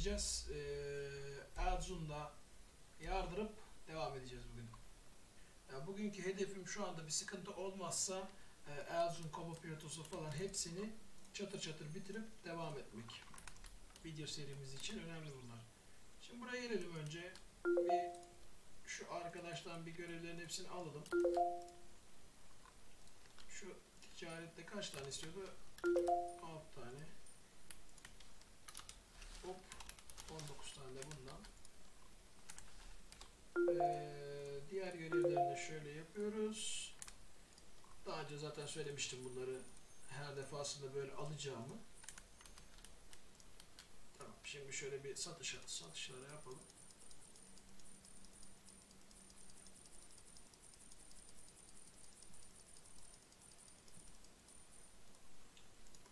edeceğiz. Ee, Erzurum'da yardırıp devam edeceğiz bugün. Ya bugünkü hedefim şu anda bir sıkıntı olmazsa e, Erzurum Kaba Pilotosu falan hepsini çatır çatır bitirip devam etmek. Video serimiz için önemli bunlar. Şimdi buraya gelelim önce. Bir şu arkadaştan bir görevlerin hepsini alalım. Şu ticarette kaç tane istiyordu? 6 tane. 19 tane de bundan. Ee, diğer görevlerini şöyle yapıyoruz. Daha önce zaten söylemiştim bunları her defasında böyle alacağımı. Tamam. Şimdi şöyle bir satış satışları yapalım.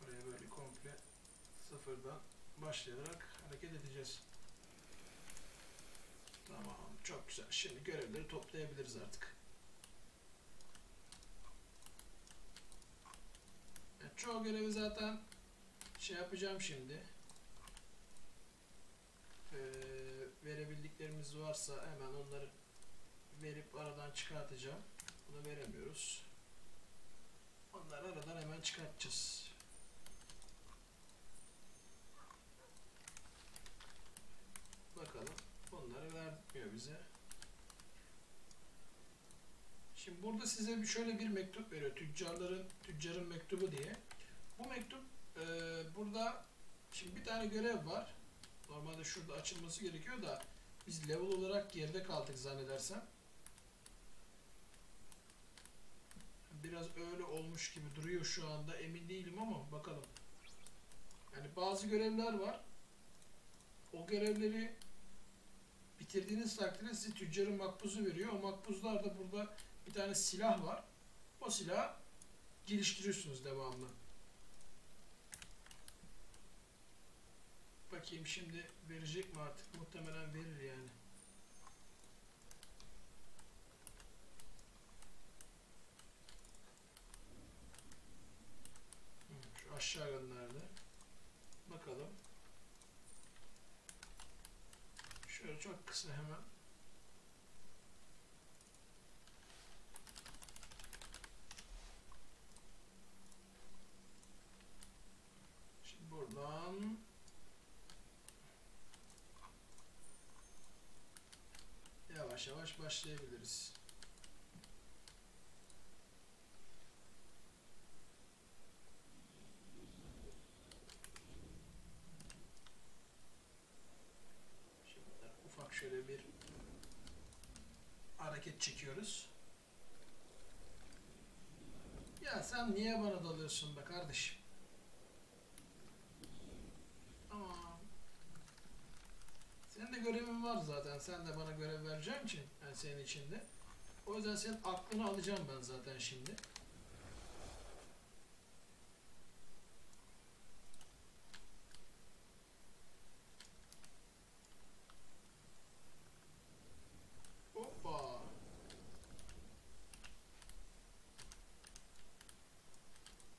Buraya böyle komple sıfırdan başlayarak hareket edeceğiz. Tamam, çok güzel. Şimdi görevleri toplayabiliriz artık. Evet, çoğu görevi zaten şey yapacağım şimdi. Ee, verebildiklerimiz varsa hemen onları verip aradan çıkartacağım. Bunu veremiyoruz. Onları aradan hemen çıkartacağız. Bakalım. Bunları vermiyor bize. Şimdi burada size bir şöyle bir mektup veriyor. Tüccarların, tüccarın mektubu diye. Bu mektup e, burada şimdi bir tane görev var. Normalde şurada açılması gerekiyor da biz level olarak geride kaldık zannedersem. Biraz öyle olmuş gibi duruyor şu anda. Emin değilim ama bakalım. Yani bazı görevler var. O görevleri bitirdiğiniz takdirde size tüccarın makbuzu veriyor. O makbuzlar da burada bir tane silah var. O silahı geliştiriyorsunuz devamlı. Bakayım şimdi verecek mi artık? Muhtemelen verir yani. Şu aşağı gönderdi. Bakalım. Şöyle çok kısa hemen. Şimdi buradan yavaş yavaş başlayabiliriz. Şimdi ufak şöyle bir çekiyoruz. Ya sen niye bana dalıyorsun be kardeşim? Tamam. Senin de görevin var zaten. Sen de bana görev vereceğin için, yani senin için de. O yüzden senin aklını alacağım ben zaten şimdi. Hoppa.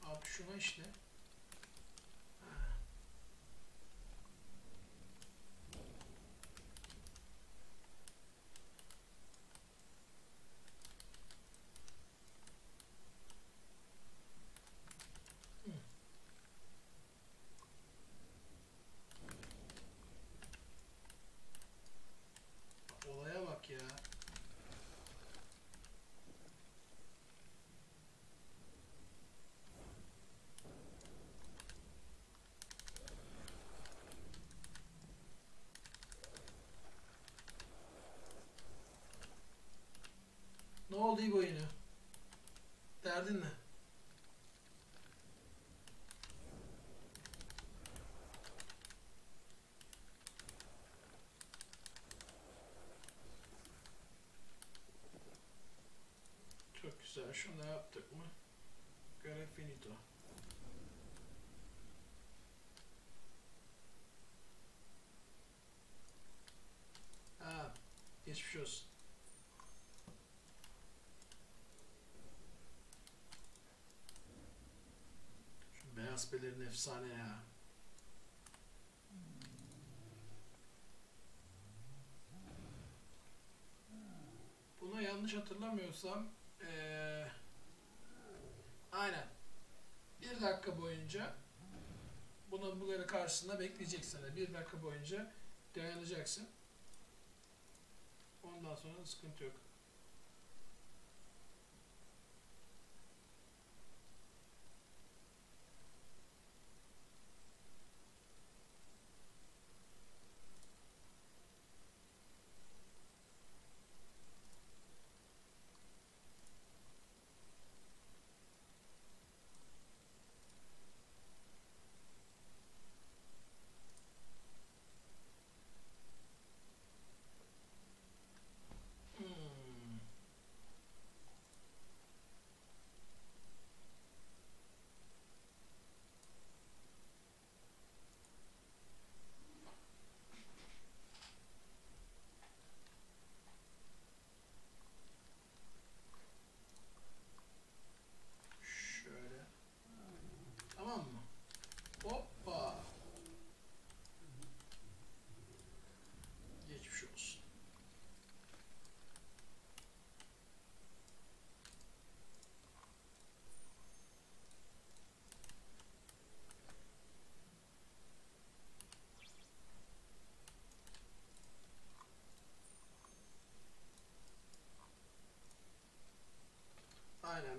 Abi şuna işte. Ha. Hı. Olaya bak ya. Oldu İbo yine? Derdin ne? Çok güzel. Şunu da Fener'in efsane ya. Bunu yanlış hatırlamıyorsam ee, aynen bir dakika boyunca bunu bunları karşısında bekleyeceksin. Yani bir dakika boyunca dayanacaksın. Ondan sonra sıkıntı yok.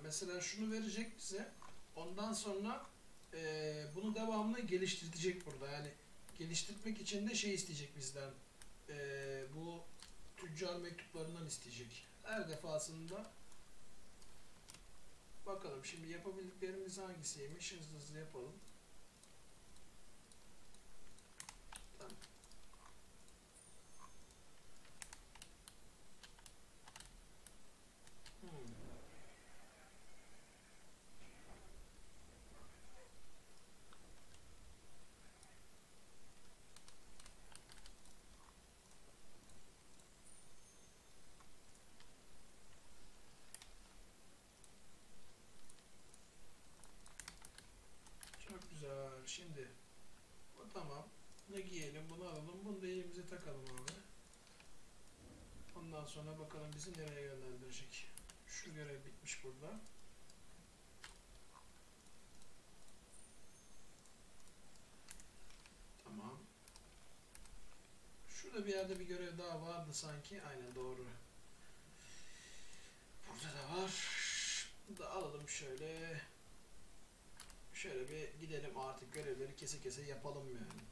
Mesela şunu verecek bize. Ondan sonra eee, bunu devamlı geliştirecek burada. Yani geliştirmek için de şey isteyecek bizden. Eee, bu tüccar mektuplarından isteyecek. Her defasında bakalım şimdi yapabildiklerimiz hangisiymiş hızlı hızlı yapalım. Tamam. Hmm. Çok güzel. Şimdi bu tamam. Bunu giyelim, bunu alalım, bunu da elimize takalım abi. Ondan sonra bakalım bizi nereye yönlendirecek. Şu görev bitmiş burada. Tamam. Şurada bir yerde bir görev daha vardı sanki. Aynen doğru. Burada da var. Da alalım şöyle. Şöyle bir gidelim artık görevleri kese kese yapalım yani.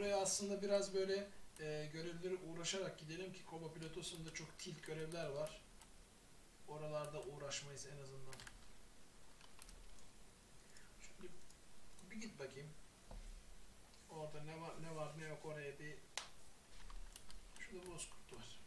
Buraya aslında biraz böyle e, görevleri uğraşarak gidelim ki Koba Pilotos'unda çok tilt görevler var. Oralarda uğraşmayız en azından. Şimdi bir git bakayım. Orada ne var ne var ne yok oraya bir Şurada bozkurt var.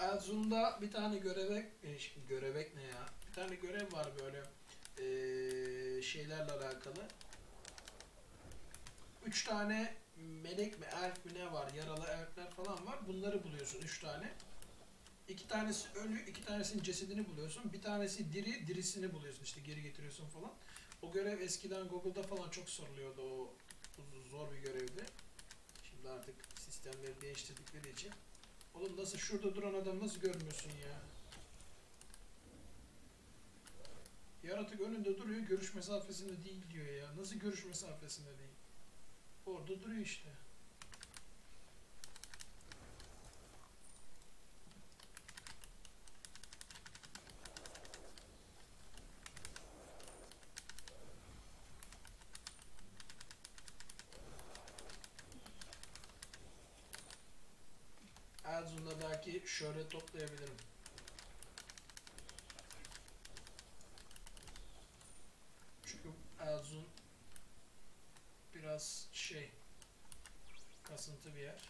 Elzun'da bir tane görevek, e, görevek ne ya? Bir tane görev var böyle e, şeylerle alakalı. Üç tane melek mi, elf mi ne var, yaralı elfler falan var. Bunları buluyorsun üç tane. İki tanesi ölü, iki tanesinin cesedini buluyorsun. Bir tanesi diri, dirisini buluyorsun işte geri getiriyorsun falan. O görev eskiden Google'da falan çok soruluyordu o zor bir görevdi. Şimdi artık sistemleri değiştirdikleri için. Oğlum nasıl şurada duran adam nasıl görmüyorsun ya? Yaratık önünde duruyor, görüş mesafesinde değil diyor ya. Nasıl görüş mesafesinde değil? Orada duruyor işte. Erzurum'da şöhret toplayabilirim. Çünkü Erzurum biraz şey kasıntı bir yer.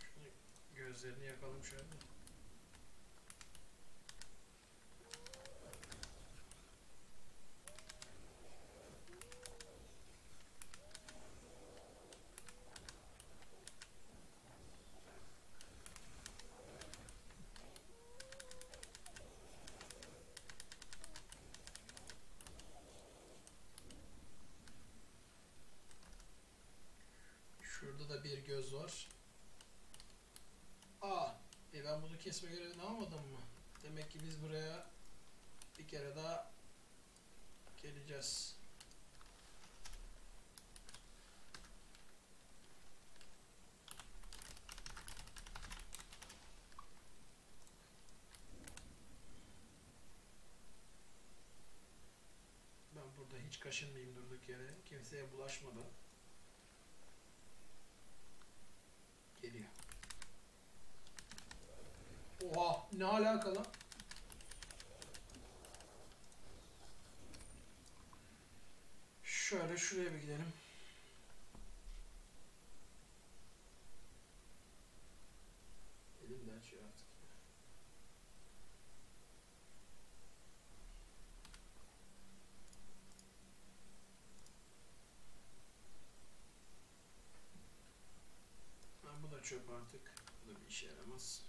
Şunu gözlerini yakalım şöyle. Göz var. Aa, e ben bunu kesme görevini almadım mı? Demek ki biz buraya bir kere daha geleceğiz. Ben burada hiç kaşınmayayım durduk yere. Kimseye bulaşmadan. Geliyor. Oha ne alakalı? Şöyle şuraya bir gidelim. Elim de açıyor artık. Ha, bu da çöp artık. Bu da bir işe yaramaz.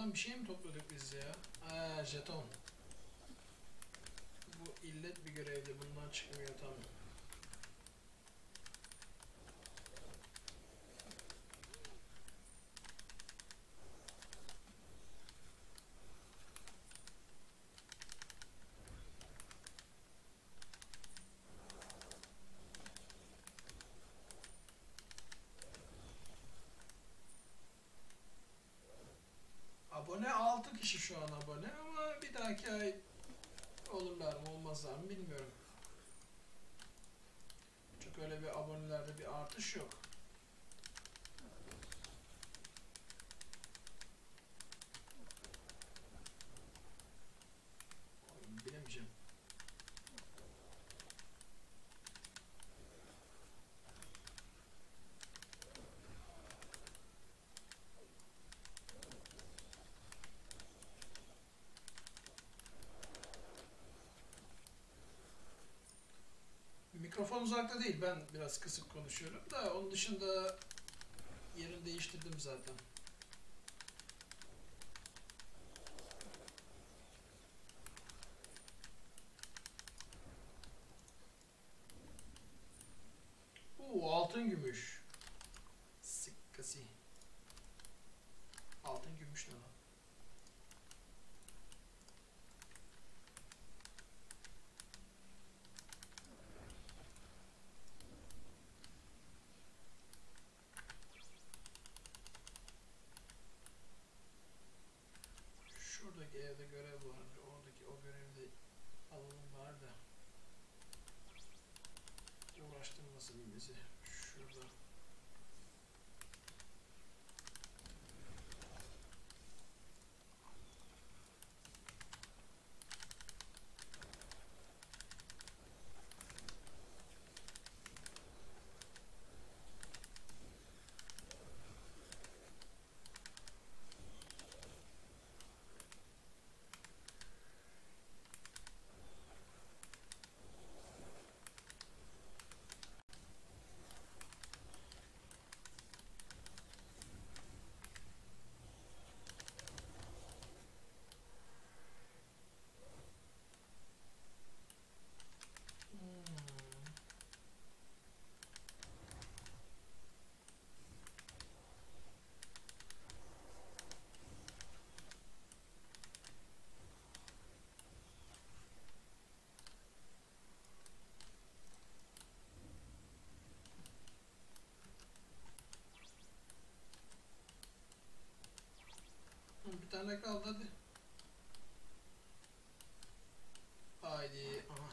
Bunlardan bir şey mi topladık biz ya? Aa jeton. Bu illet bir görevdi. Bundan çıkmıyor tam. Abone 6 kişi şu an abone ama bir dahaki ay olurlar mı olmazlar mı bilmiyorum. Çok öyle bir abonelerde bir artış yok. Mikrofon uzakta değil. Ben biraz kısık konuşuyorum da onun dışında yerini değiştirdim zaten. Oo altın gümüş. Sıkkası. Altın gümüş ne lan? Şuradaki evde görev vardı. Oradaki o görevde alalım var da. Uğraştırmasın bizi. Şurada. Hmm. Hı, Bir tane kaldı hadi. Haydi. Aha.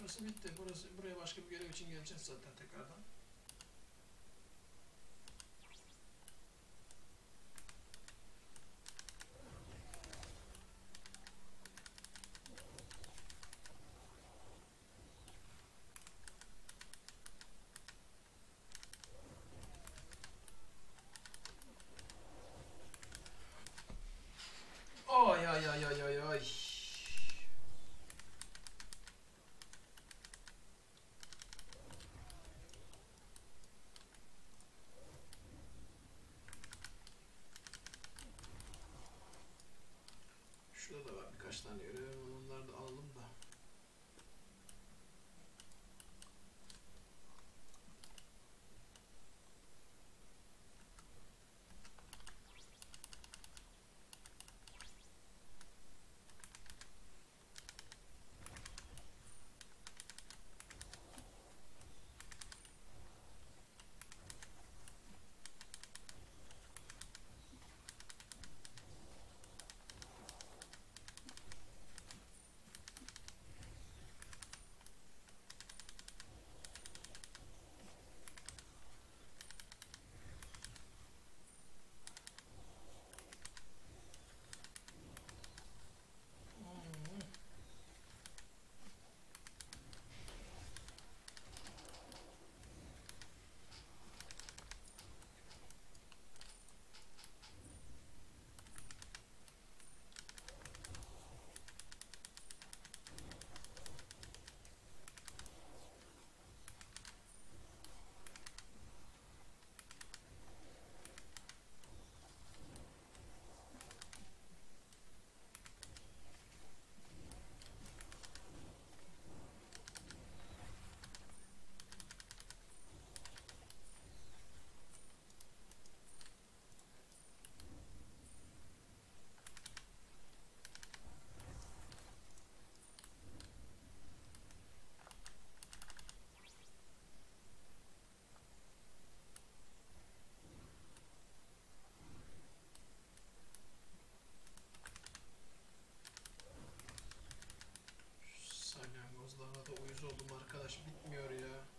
Burası bitti. Burası buraya başka bir görev için geleceğiz zaten tekrardan. understand you. oldum arkadaş bitmiyor ya.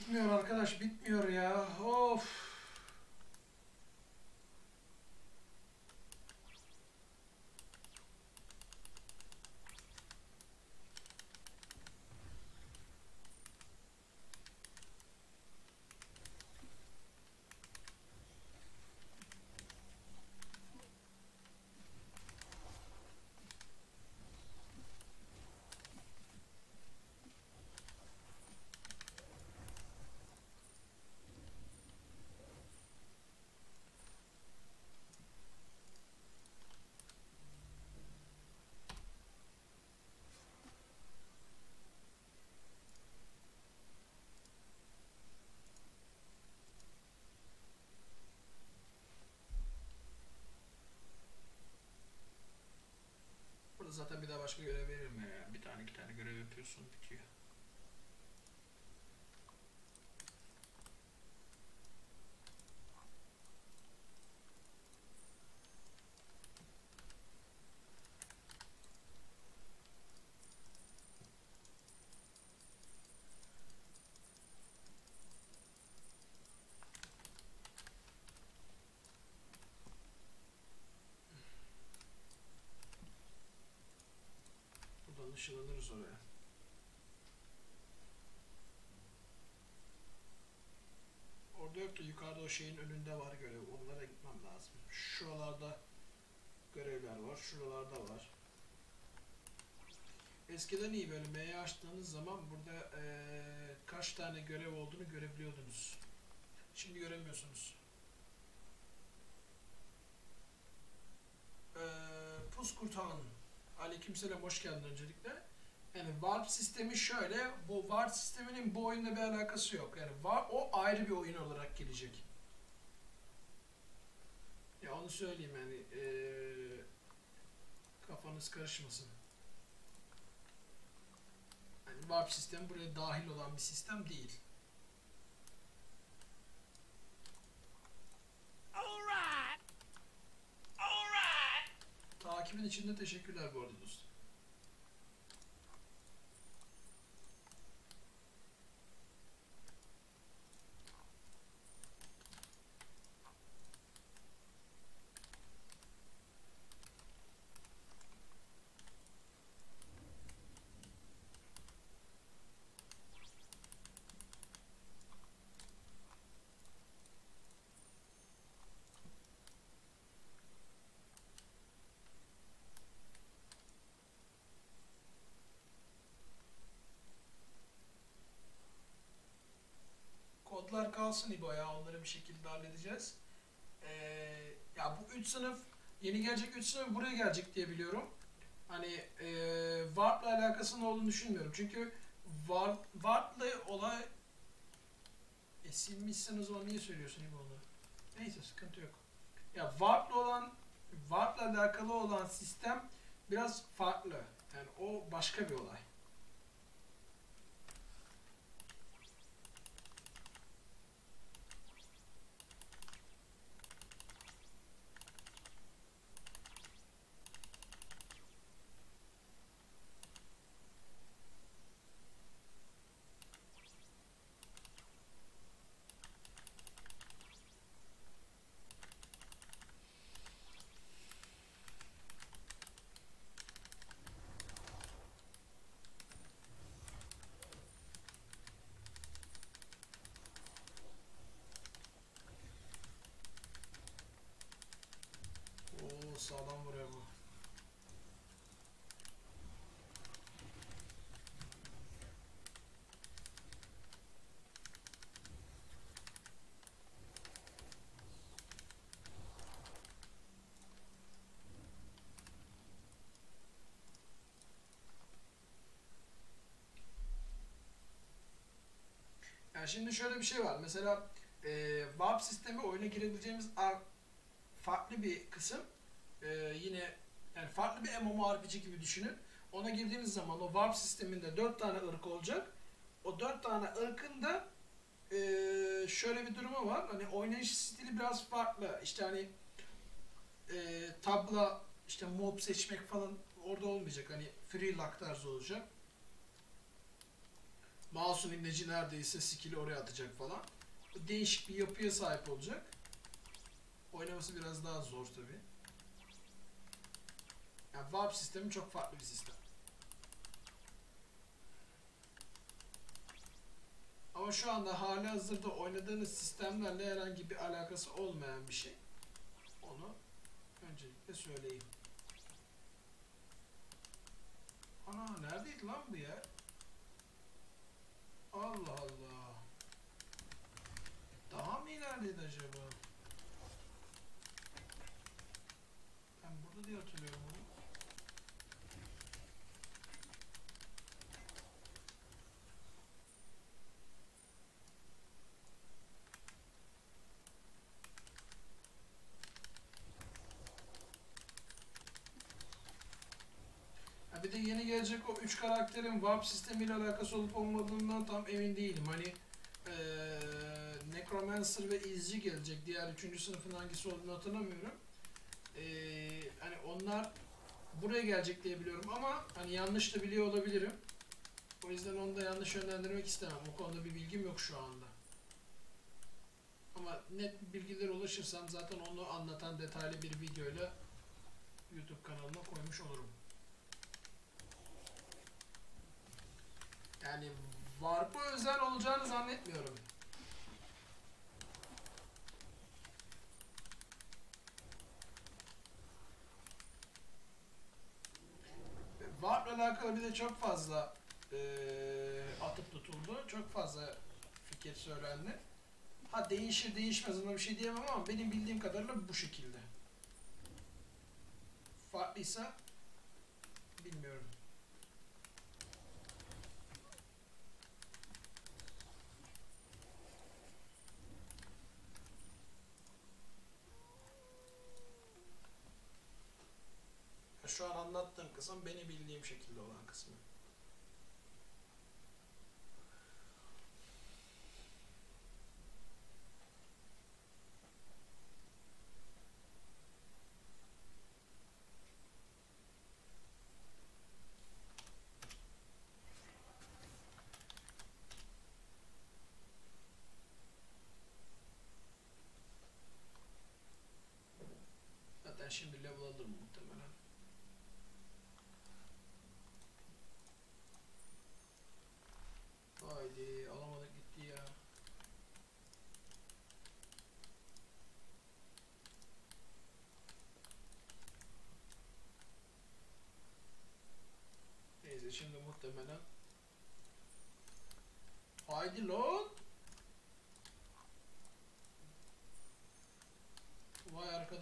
bitmiyor arkadaş bitmiyor ya. Of. zaten bir daha başka ışınlanırız oraya. Orada yok da yukarıda o şeyin önünde var görev. Onlara gitmem lazım. Şuralarda görevler var. Şuralarda var. Eskiden iyi böyle M'yi açtığınız zaman burada eee, kaç tane görev olduğunu görebiliyordunuz. Şimdi göremiyorsunuz. Eee Puskurtan. Aleykümselam hoş geldin öncelikle. Yani warp sistemi şöyle, bu warp sisteminin bu oyunla bir alakası yok. Yani var, o ayrı bir oyun olarak gelecek. Ya onu söyleyeyim yani eee, kafanız karışmasın. Yani warp sistemi buraya dahil olan bir sistem değil. Takibin için de teşekkürler bu arada dostum. Kalsın İbo ya onları bir şekilde halledeceğiz. Ee, ya bu 3 sınıf yeni gelecek 3 sınıf buraya gelecek diye biliyorum. Hani e, Warp'la alakasının olduğunu düşünmüyorum. Çünkü Warp, Warp'la olay e, silmişsen o zaman niye söylüyorsun İbo onu? Neyse sıkıntı yok. Ya Warp'la olan Warp'la alakalı olan sistem biraz farklı. Yani o başka bir olay. Oo sağlam vuruyor bu. Yani şimdi şöyle bir şey var. Mesela e, warp sistemi oyuna girebileceğimiz ar- farklı bir kısım. E, yine yani farklı bir MMORPG gibi düşünün. Ona girdiğiniz zaman o warp sisteminde 4 tane ırk olacak. O 4 tane ırkın da e, şöyle bir durumu var. Hani oynayış stili biraz farklı. İşte hani e, tabla işte mob seçmek falan orada olmayacak. Hani free lock tarzı olacak. Mouse'un imleci neredeyse skill'i oraya atacak falan. Değişik bir yapıya sahip olacak. Oynaması biraz daha zor tabi. Yani warp sistemi çok farklı bir sistem. Ama şu anda hali hazırda oynadığınız sistemlerle herhangi bir alakası olmayan bir şey. Onu öncelikle söyleyeyim. Ana neredeydi lan bu ya? Allah Allah. Daha mı ilerledi acaba? Ben burada diye hatırlıyorum bunu. Ha bir de yeni gelecek o üç karakterin warp sistemiyle alakası olup olmadığından tam emin değilim. Hani eee Necromancer ve izci gelecek. Diğer üçüncü sınıfın hangisi olduğunu hatırlamıyorum. Eee hani onlar buraya gelecek diye biliyorum ama hani yanlış da biliyor olabilirim. O yüzden onu da yanlış yönlendirmek istemem. O konuda bir bilgim yok şu anda. Ama net bilgilere ulaşırsam zaten onu anlatan detaylı bir videoyla YouTube kanalıma koymuş olurum. Yani Warp'a özel olacağını zannetmiyorum. Warp'la alakalı bir de çok fazla eee, atıp tutuldu. Çok fazla fikir söylendi. Ha değişir değişmez ona bir şey diyemem ama benim bildiğim kadarıyla bu şekilde. Farklıysa bilmiyorum. Şu an anlattığım kısım beni bildiğim şekilde olan kısmı.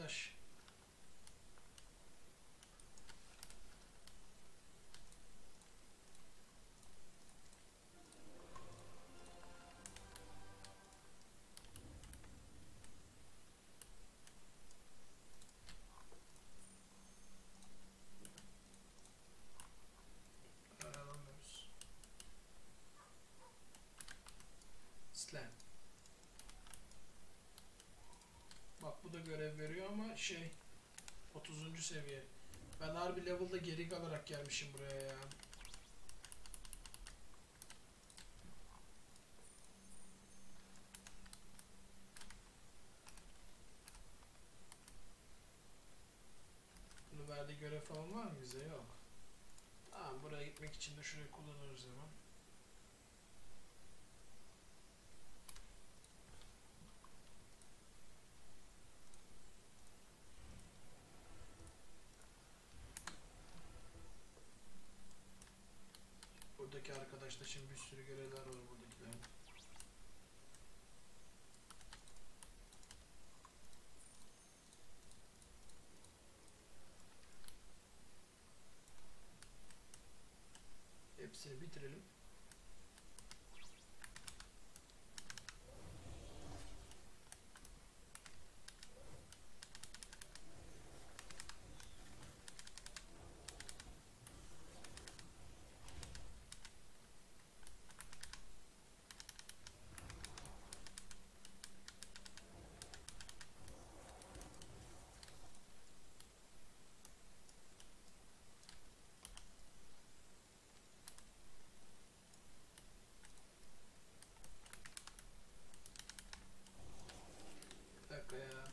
flesh görev veriyor ama şey 30. seviye. Ben harbi level'da geri kalarak gelmişim buraya ya. Bunu verdiği görev falan var mı bize? Yok. Tamam buraya gitmek için de şurayı kullanırız hemen. Arkadaşlar için bir sürü görevler var buradakilerin. Hepsini bitirelim. Bir dakika ya.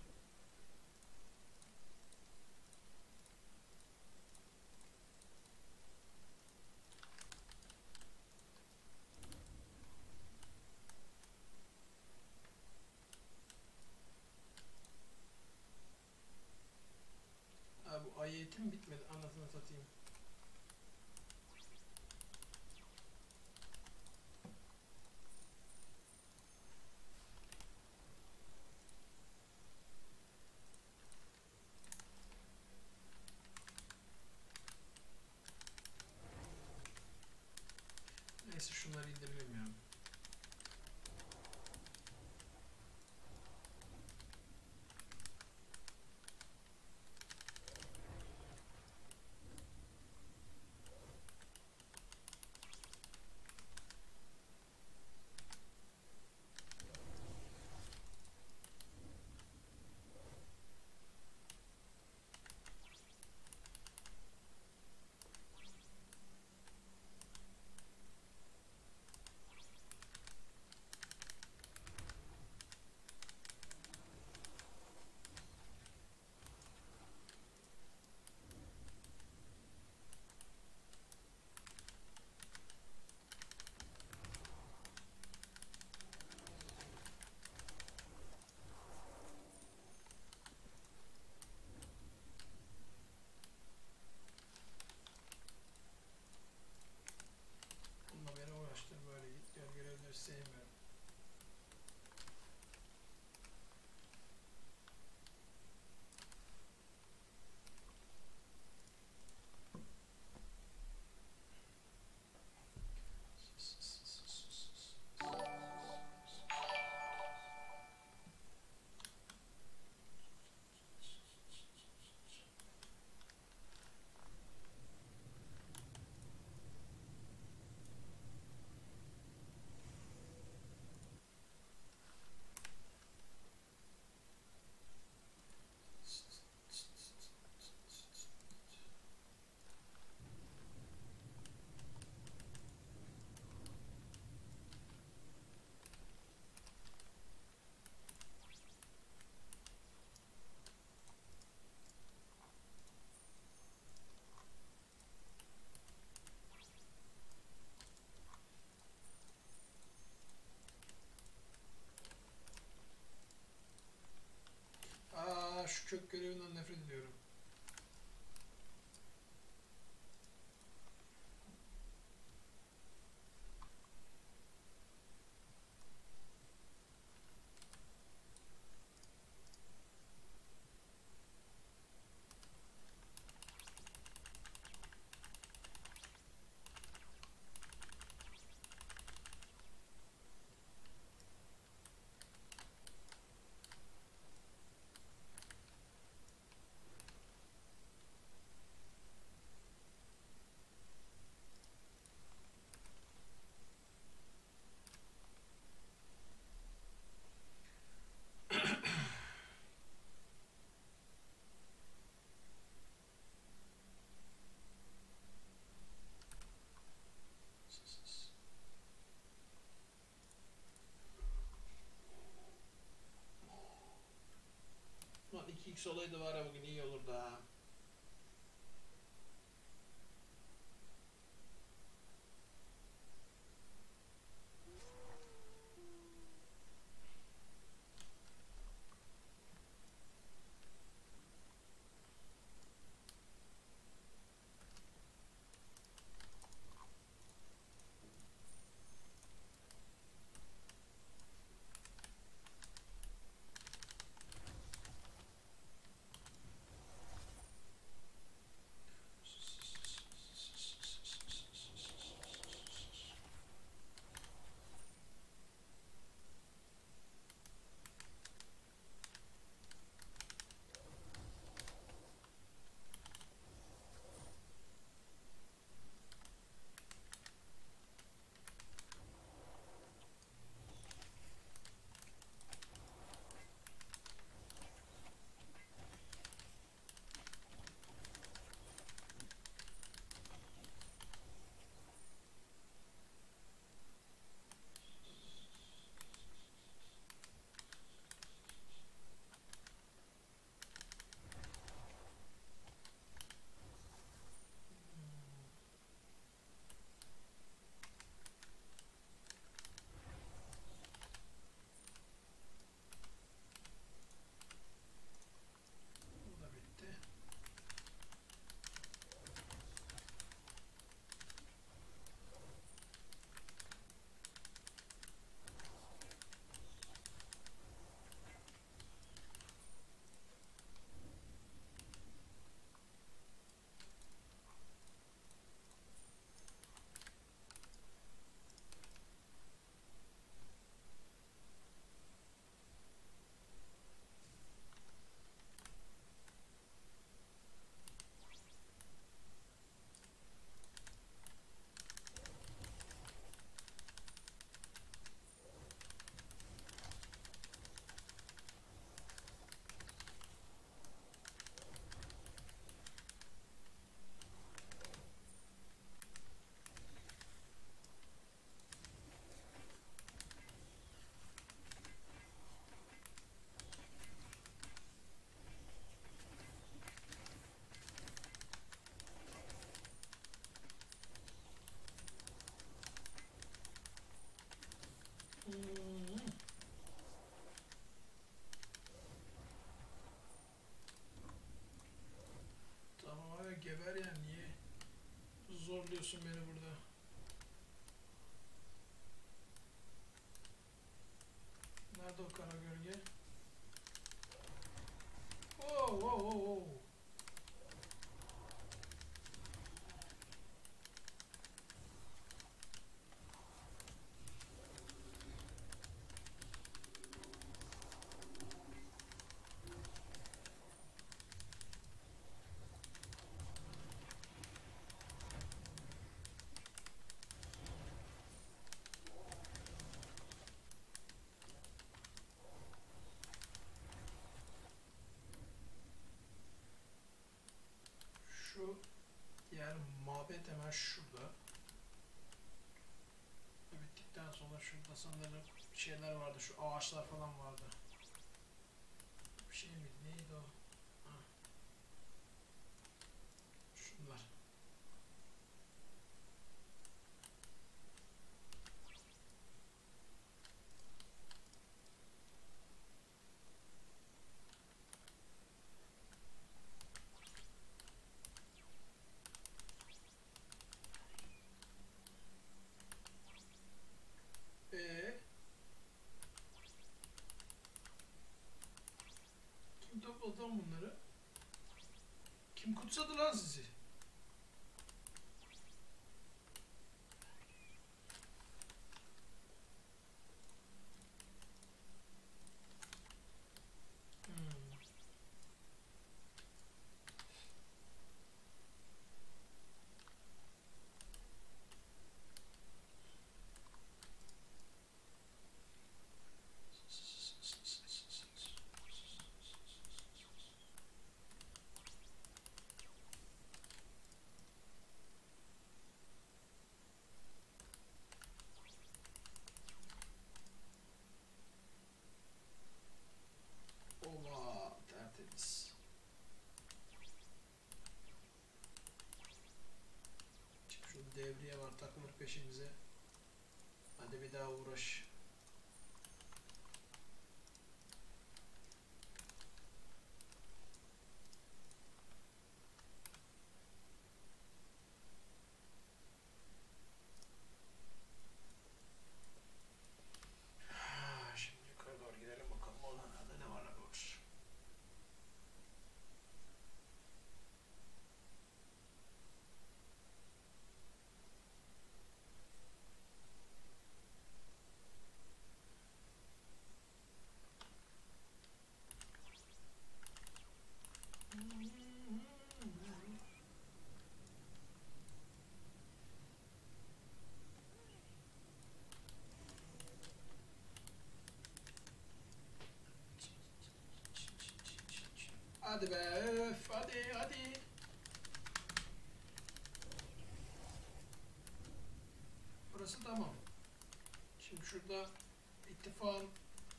Abi bu ayetim bitmedi anasını satayım. Şu kök görevinden nefret ediyorum. 2x olaydı var ya bugün iyi olurdu ha. Tamam abi geber ya niye zorluyorsun beni burada? Mabet hemen şurada. Bittikten sonra şurada sanırım şeyler vardı. Şu ağaçlar falan vardı. Bir şey mi? Neydi o? Ha. Şunlar. Lan bunları? Kim kutsadı lan sizi? Hmm. Ova tertemiz. Şimdi şu devriye var takılır peşimize. Hadi bir daha uğraş. Ah, Şimdi yukarı doğru gidelim bakalım oralarda ne var ne var. Hadi be öf hadi hadi. Burası tamam. Şimdi şurada ittifakın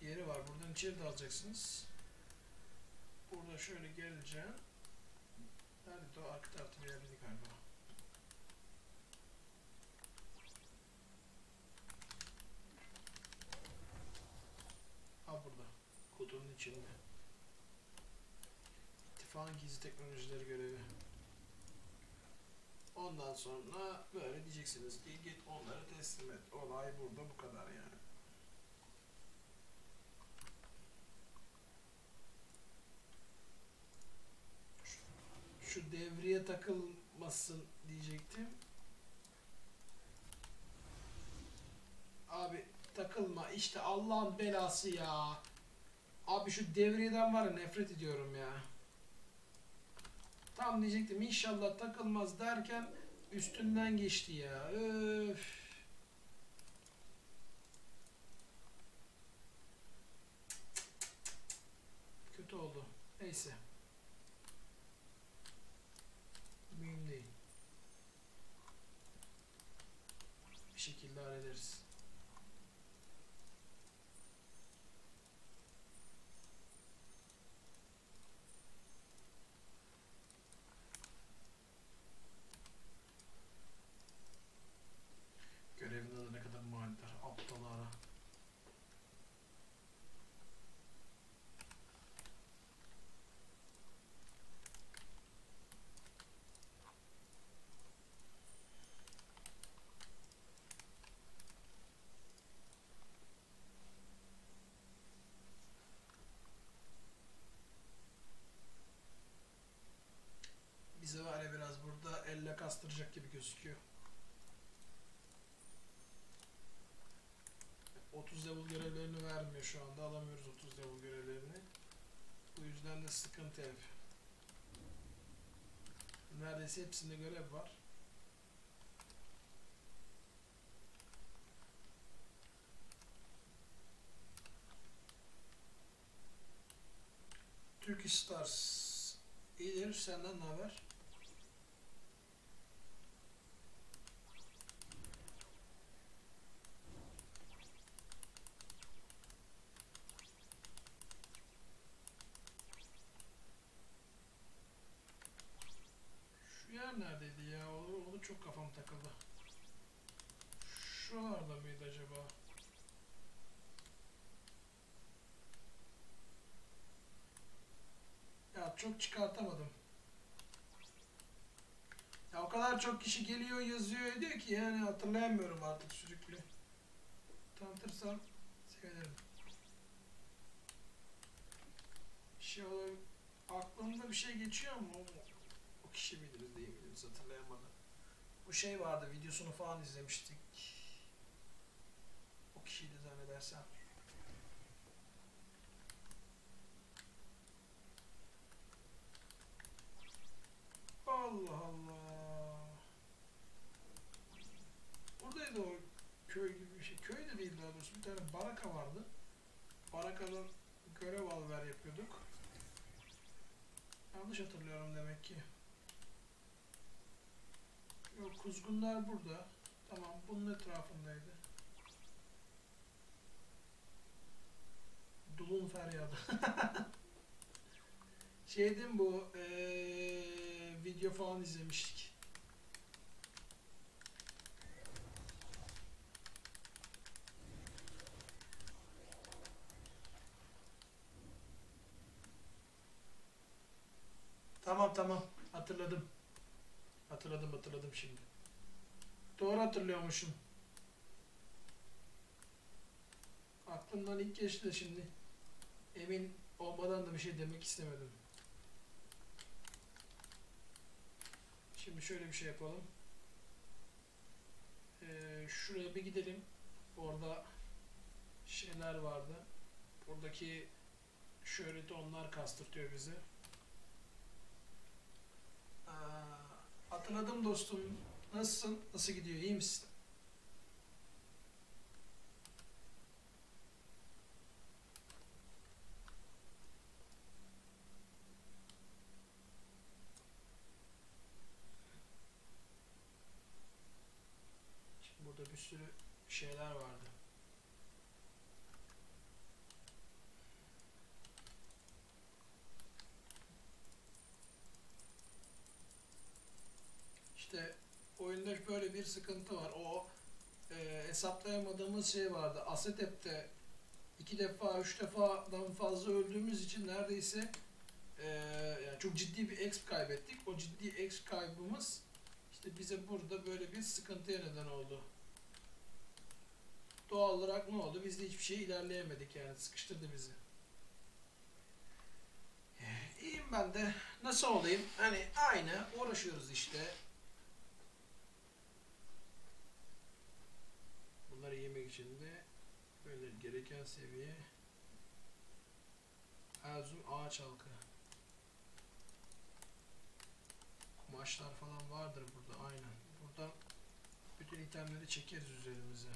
yeri var. Buradan içeri dalacaksınız. Burada şöyle geleceğim. Nerede o arka tarafta bir yerdeydi galiba. Ha burada. Kutunun içinde. İttifakın gizli teknolojileri görevi. Ondan sonra böyle diyeceksiniz ki git onları teslim et. Olay burada bu kadar yani. Şu- Şu devriye takılmasın diyecektim. Abi takılma işte Allah'ın belası ya. Abi şu devriyeden var ya nefret ediyorum ya. Tam diyecektim inşallah takılmaz derken üstünden geçti ya. Öf. Kötü oldu. Neyse. Mühim değil. Bir şekilde hallederiz. Görevin adı ne kadar manidar. Aptal ara. Bize var ya biraz burada elle kastıracak gibi gözüküyor. 30 level görevlerini vermiyor şu anda. Alamıyoruz 30 level görevlerini. Bu yüzden de sıkıntı hep. Neredeyse hepsinde görev var. Turkish Stars. İyidir. Senden ne haber? Şu yer neredeydi ya? O, o da çok kafam takıldı. Şuralarda mıydı acaba? Ya çok çıkartamadım. Ya o kadar çok kişi geliyor yazıyor ediyor ki yani hatırlayamıyorum artık sürekli. Tanıtırsam sevinirim. Bir şey aklımda bir şey geçiyor? O, o kişi biliriz değil biliriz hatırlayamadım. Bu şey vardı videosunu falan izlemiştik. O kişiydi zannedersem. Allah Allah. Buradaydı o köy gibi bir şey. Köy de değil daha doğrusu. Bir tane baraka vardı. Barakadan görev al ver yapıyorduk. Yanlış hatırlıyorum demek ki. Yok kuzgunlar burada. Tamam bunun etrafındaydı. Dulun feryadı. Şeydim bu eee, video falan izlemiştik. Tamam tamam hatırladım. Hatırladım hatırladım şimdi. Doğru hatırlıyormuşum. Aklımdan ilk geçti de şimdi. Emin olmadan da bir şey demek istemedim. Şimdi şöyle bir şey yapalım. Ee, şuraya bir gidelim. Orada şeyler vardı. Buradaki şöhreti onlar kastırtıyor bizi. Aa, hatırladım dostum. Nasılsın? Nasıl gidiyor? İyi misin? Şimdi burada bir sürü şeyler vardı. İşte oyunda böyle bir sıkıntı var. O e, hesaplayamadığımız şey vardı. Asetep'te iki defa, üç defadan fazla öldüğümüz için neredeyse e, yani çok ciddi bir exp kaybettik. O ciddi exp kaybımız işte bize burada böyle bir sıkıntıya neden oldu. Doğal olarak ne oldu? Biz de hiçbir şey ilerleyemedik yani. Sıkıştırdı bizi. İyiyim ben de. Nasıl olayım? Hani aynı. Uğraşıyoruz işte. Bunları yemek için de böyle gereken seviye Erzurum ağaç halkı. Kumaşlar falan vardır burada aynen. Buradan bütün itemleri çekeriz üzerimize.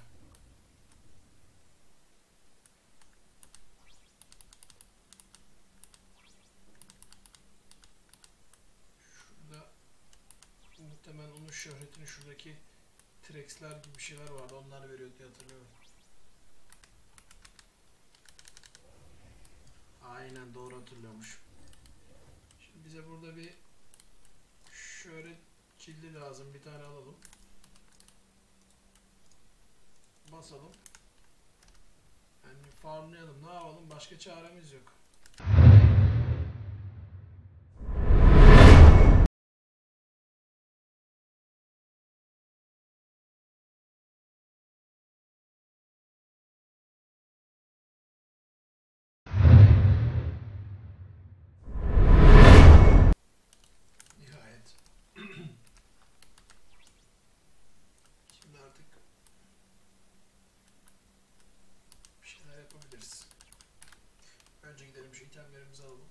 Şurada muhtemelen onun şöhretini şuradaki Trex'ler gibi şeyler vardı. Onlar veriyor diye hatırlıyorum. Aynen doğru hatırlıyormuş. Şimdi bize burada bir şöhret kilidi lazım. Bir tane alalım. Basalım. Yani farmlayalım. Ne yapalım? Başka çaremiz yok. Nihayet. Şimdi artık bir şeyler yapabiliriz. Önce gidelim şu itemlerimizi alalım.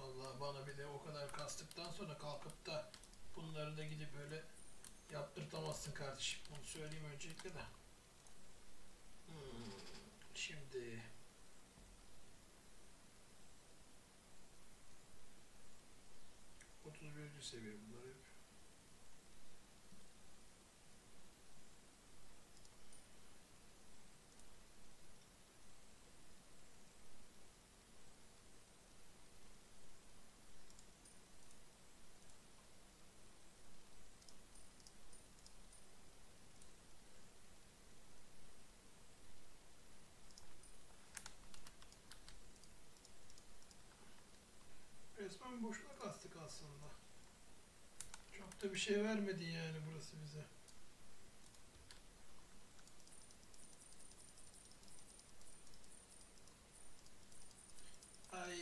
Allah bana bir de o kadar kastıktan sonra kalkıp da bunları da gidip öyle yaptırtamazsın kardeşim. Bunu söyleyeyim öncelikle de. Hmm, şimdi Otuz birinci seviye bunlar hep. oyun boşuna kastık aslında. Çok da bir şey vermedi yani burası bize. Ay.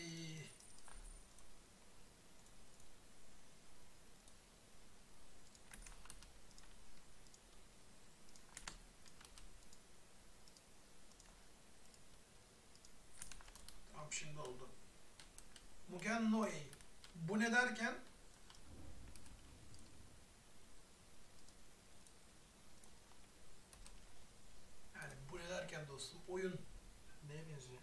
Tamam şimdi oldu. Mugen no ei. Bu ne derken? Yani bu ne derken dostum? Oyun neye benziyor?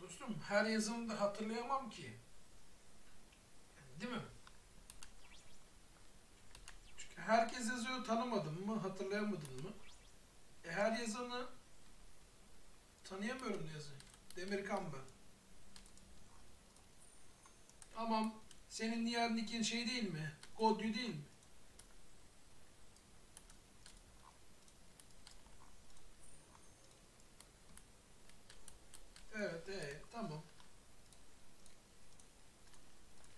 Dostum her yazımı da hatırlayamam ki. Değil mi? Çünkü herkes yazıyor tanımadın mı, hatırlayamadın mı? E her yazanı tanıyamıyorum yazayım. Demirkan ben. Tamam. Senin diğer nickin şey değil mi? Godyu değil mi? Evet, evet, tamam.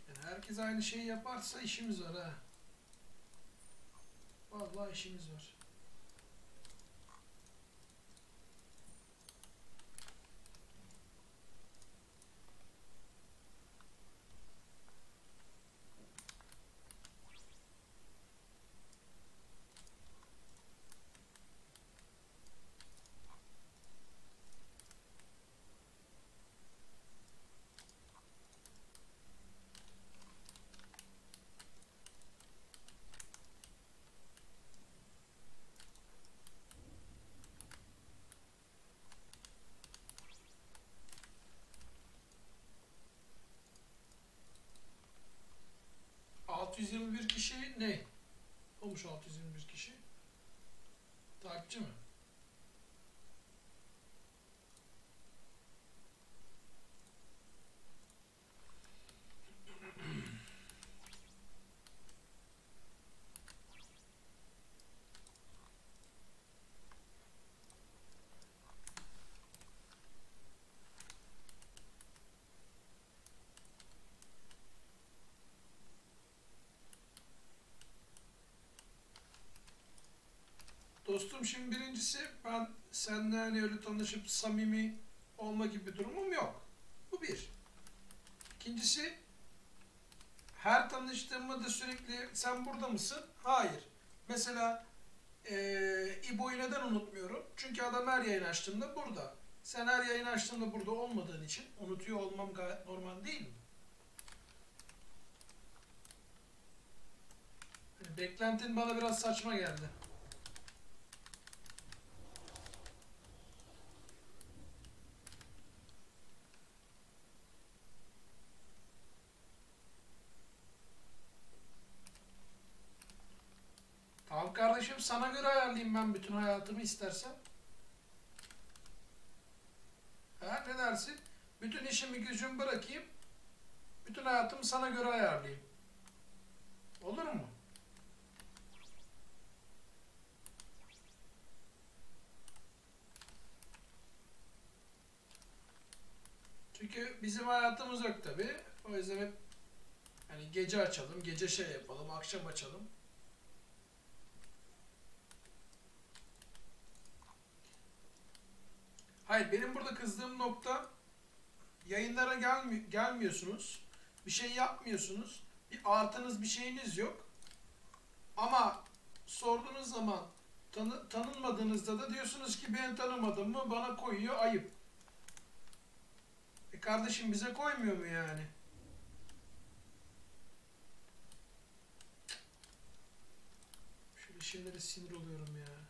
Yani herkes aynı şeyi yaparsa işimiz var ha. Vallahi işimiz var. ...621 kişi ne? Olmuş 621 kişi. Takipçi mi? Dostum şimdi birincisi ben seninle hani öyle tanışıp samimi olma gibi bir durumum yok. Bu bir. İkincisi her tanıştığımda da sürekli sen burada mısın? Hayır. Mesela eee İbo'yu neden unutmuyorum? Çünkü adam her yayın açtığında burada. Sen her yayın açtığında burada olmadığın için unutuyor olmam gayet normal değil mi? Hani beklentin bana biraz saçma geldi. Kardeşim sana göre ayarlayayım ben bütün hayatımı istersen. Ha ne dersin? Bütün işimi gücümü bırakayım. Bütün hayatımı sana göre ayarlayayım. Olur mu? Çünkü bizim hayatımız yok tabi. O yüzden hep hani gece açalım, gece şey yapalım, akşam açalım. Hayır benim burada kızdığım nokta yayınlara gelmi gelmiyorsunuz. Bir şey yapmıyorsunuz. Bir artınız bir şeyiniz yok. Ama sorduğunuz zaman tanı tanınmadığınızda da diyorsunuz ki ben tanımadım mı bana koyuyor ayıp. E kardeşim bize koymuyor mu yani? Şöyle şeylere sinir oluyorum ya.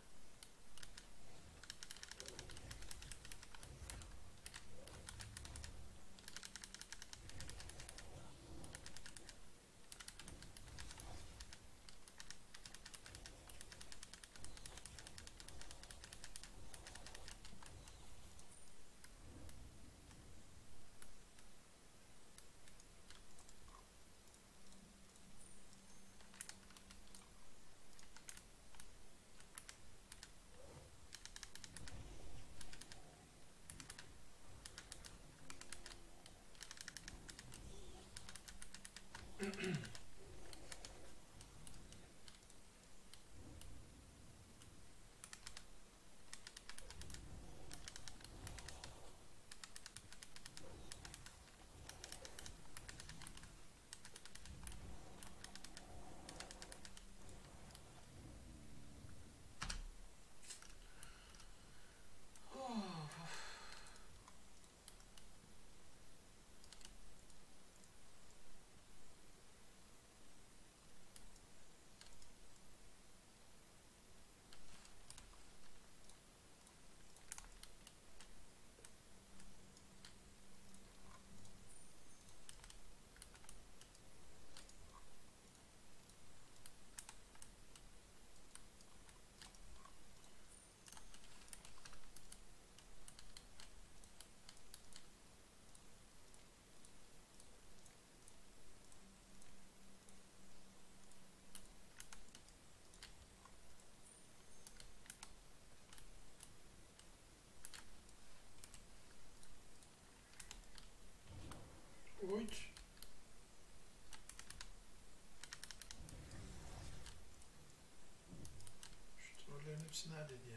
Hepsi neredeydi ya?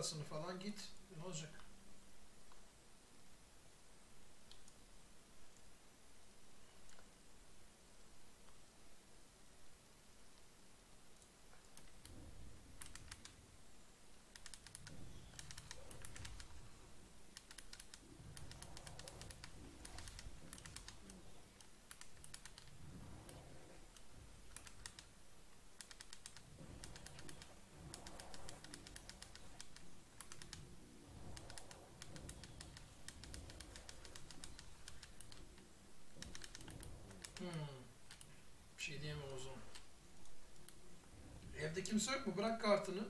Parasını falan git. Ne olacak? Hmm. Bir şey diyemem o zaman. Evde kimse yok mu? Bırak kartını.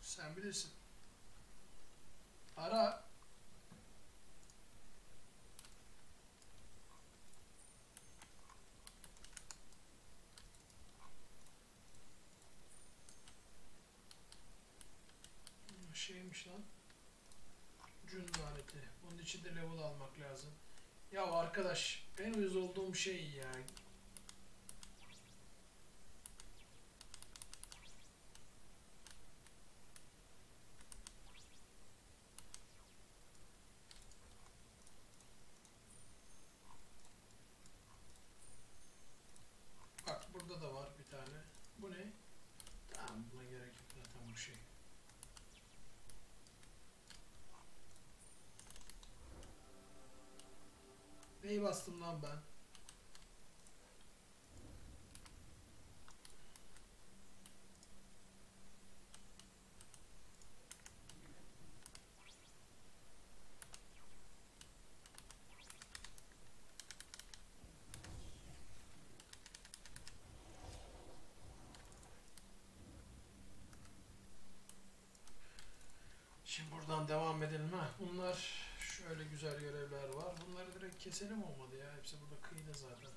Sen bilirsin. Ara. Hmm, Şeymiş lan. Cün laneti. Bunun için de level almak lazım. Ya arkadaş en uyuz olduğum şey ya. Bak burada da var bir tane. Bu ne? Tamam buna gerek yok zaten bu şey. Neyi bastım lan ben? Şimdi buradan devam edelim ha. Bunlar şöyle güzel görevler var. Bunları direkt keselim olmadı ya. Hepsi burada kıyıda zaten.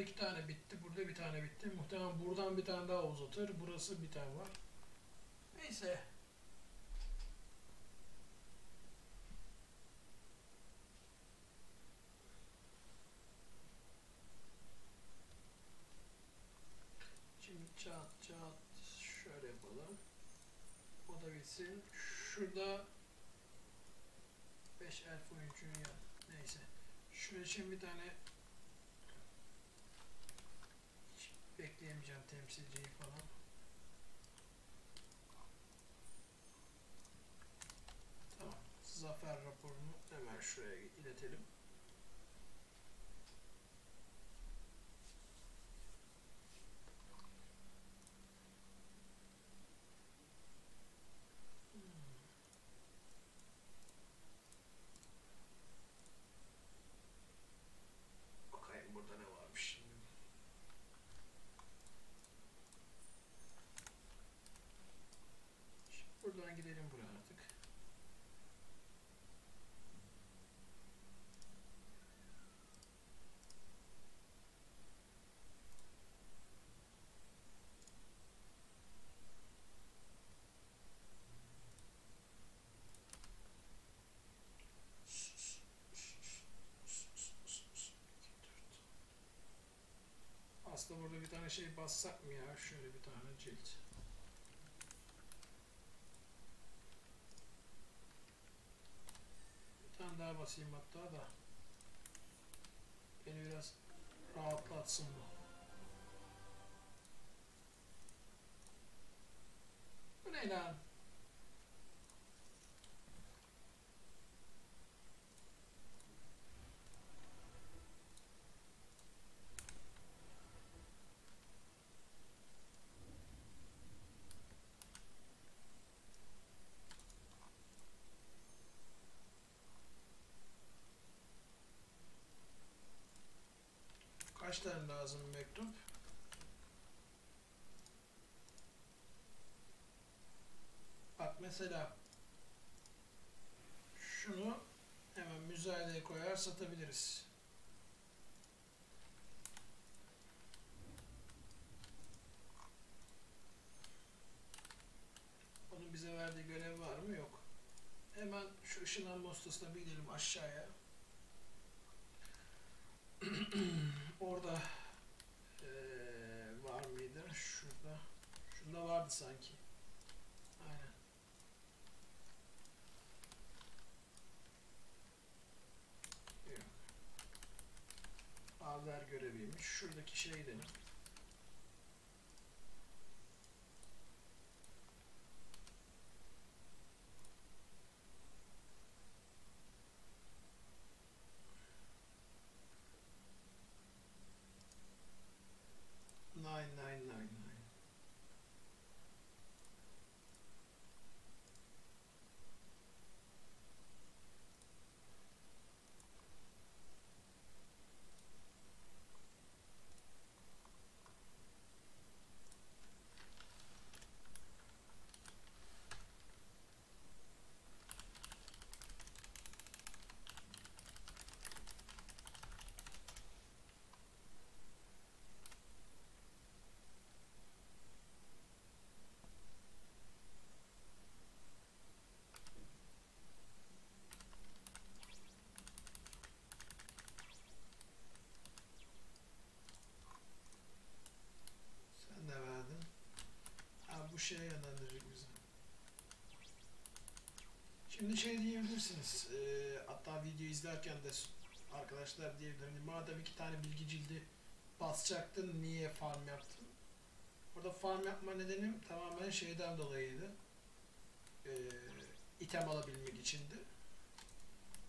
İki tane bitti. Burada bir tane bitti. Muhtemelen buradan bir tane daha uzatır. Burası bir tane var. Neyse. Şimdi çat çat şöyle yapalım. O da bitsin. Şurada 5 elf oyuncuyu ya. Neyse. Şuraya şimdi bir tane hiç bekleyemeyeceğim temsilciyi falan. Tamam. Zafer raporunu hemen şuraya iletelim. Bakayım burada ne varmış şimdi. Şimdi buradan gidelim buraya artık. Aslında burada bir tane şey bassak mı ya? Şöyle bir tane cilt. Bir tane daha basayım hatta da. Beni biraz rahatlatsın bu. Bu ne lan? Kaç tane lazım mektup? Bak mesela şunu hemen müzayedeye koyar satabiliriz. Onun bize verdiği görev var mı? Yok. Hemen şu ışınlanma ustasına bir gidelim aşağıya. Orada eee, var mıydı? Şurada. Şunda vardı sanki. Aynen. Yok. Haber göreviymiş. Şuradaki şey dedim. Nine nine nine nine. Sen de verdin. Ha bu şeye yönlendirecek bizi. Şimdi şey diyebilirsiniz. eee, hatta video izlerken de arkadaşlar diyebilir. Hani madem iki tane bilgi cildi basacaktın niye farm yaptın? Orada farm yapma nedenim tamamen şeyden dolayıydı. Eee item alabilmek içindi.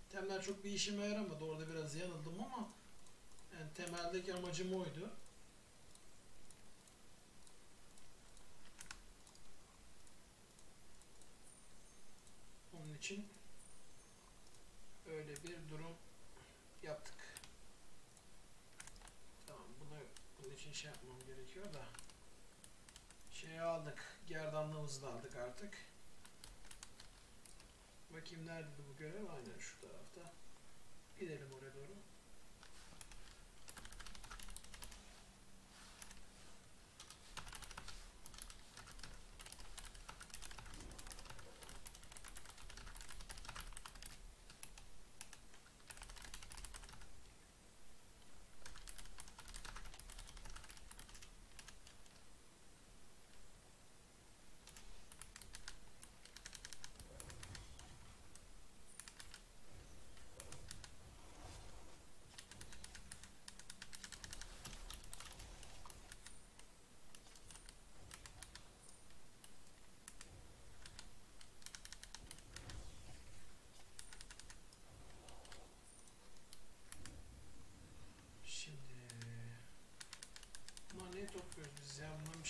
İtemler çok bir işime yaramadı. Orada biraz yanıldım ama yani temeldeki amacım oydu. Onun için öyle bir durum yaptık. Tamam bunu bunun için şey yapmam gerekiyor da şey aldık. Gerdanlığımızı da aldık artık. Bakayım nerede bu görev? Aynen şu tarafta. Gidelim oraya doğru.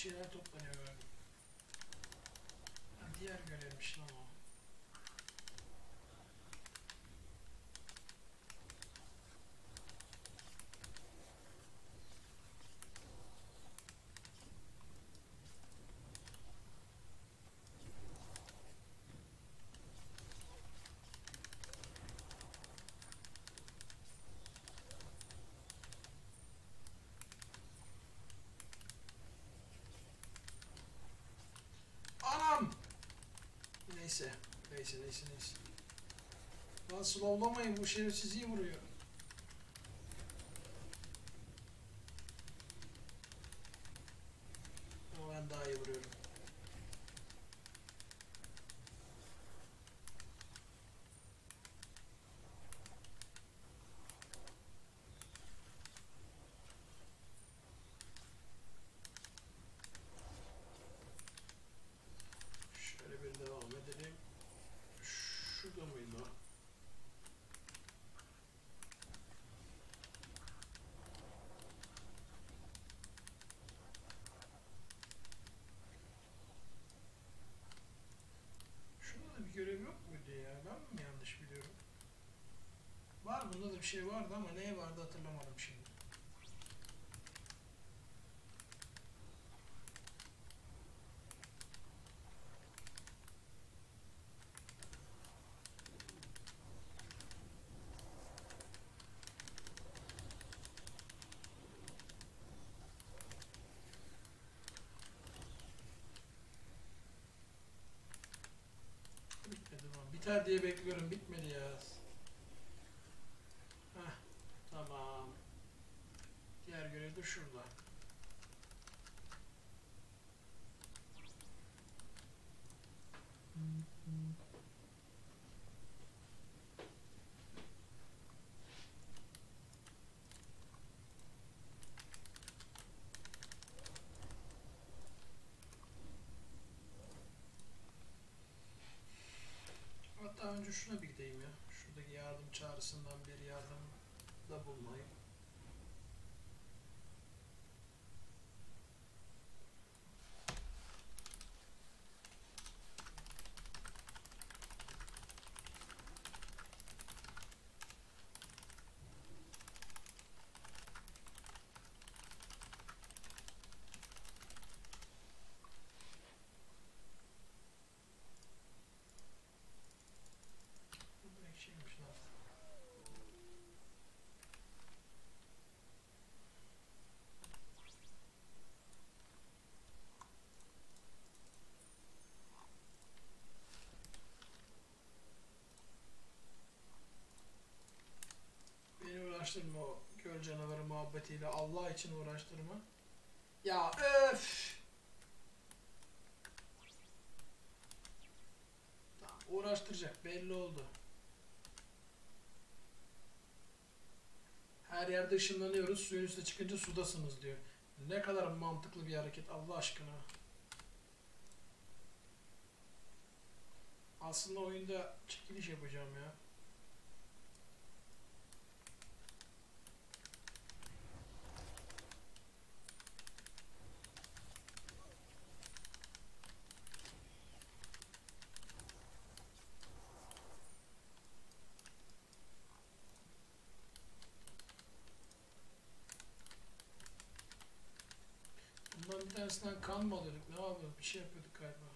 Şeyler toplanıyor galiba. Ha, diğer görevmiş lan o. Anam! Neyse. Neyse neyse neyse. Lan slowlamayın bu şerefsiz iyi vuruyor. Ama ben daha iyi vuruyorum. Şöyle bir devam edelim. Şurada mıydı o? Şurada da bir görev yok muydu ya? Ben mi yanlış biliyorum? Var bunda da bir şey vardı ama neye vardı hatırlamadım şimdi. Bitmedi lan. Biter diye bekliyorum. Bitmedi ya. Heh, tamam. Diğer görev de şurada. Hatta önce şuna bir gideyim ya. Şuradaki yardım çağrısından bir yardım da bulmayayım. Bu direkt şeymiş lan. Beni uğraştırma o göl canavarı muhabbetiyle Allah için uğraştırma. Ya öf! Tamam, uğraştıracak belli oldu. Her yerde ışınlanıyoruz. Suyun üstüne çıkınca sudasınız diyor. Ne kadar mantıklı bir hareket Allah aşkına. Aslında oyunda çekiliş yapacağım ya. Bundan bir tanesinden kan mı alıyorduk? Ne yapıyorduk? Bir şey yapıyorduk galiba.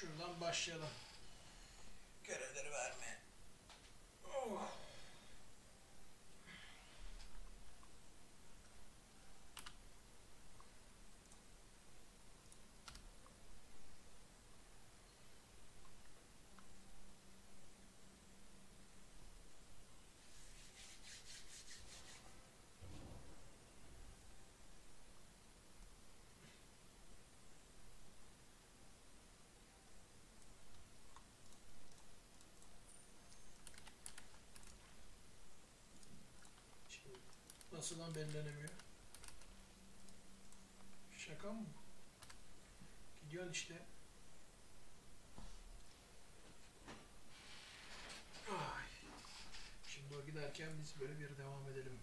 Şuradan başlayalım. Görevleri vermeye. Oh. Şimdi nasıl lan belirlenemiyor? Şaka mı bu? Gidiyorsun işte. Ay. Şimdi o giderken biz böyle bir devam edelim.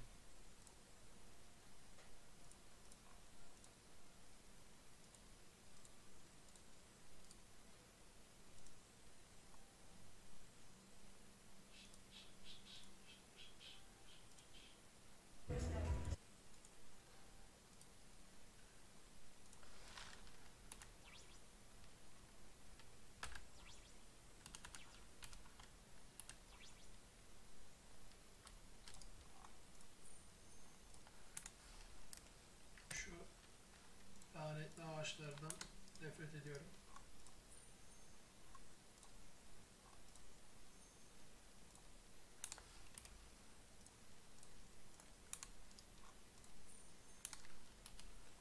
Şu lanetli ağaçlardan nefret ediyorum.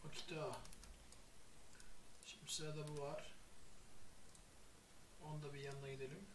Okito. Şimdi sırada bu var. Onu da bir yanına gidelim.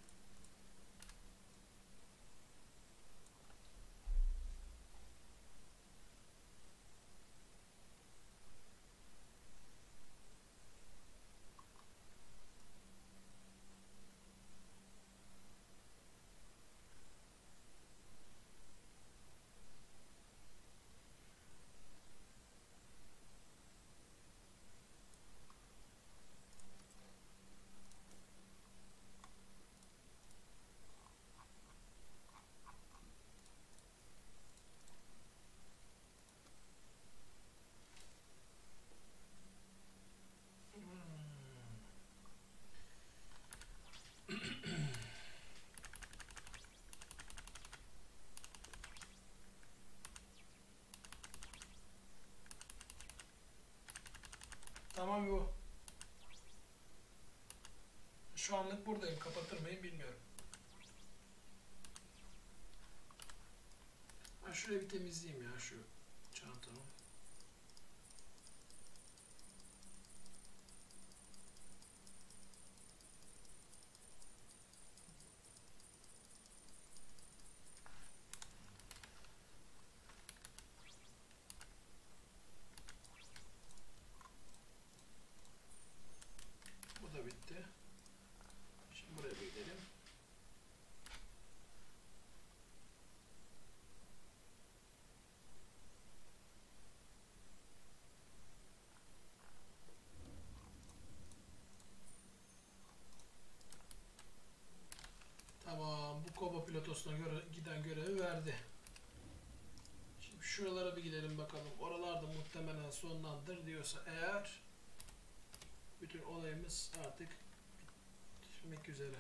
Tamam bu. Buradayım. Kapatır mıyım bilmiyorum. Ben şurayı bir temizleyeyim ya şu çantamı. Bu da bitti. Şimdi buraya bir gidelim. Tamam, bu Pilotosuna göre giden görevi verdi. Şimdi şuralara bir gidelim bakalım. Oralarda muhtemelen sonlandır diyorsa eğer bütün olayımız artık bitmek üzere.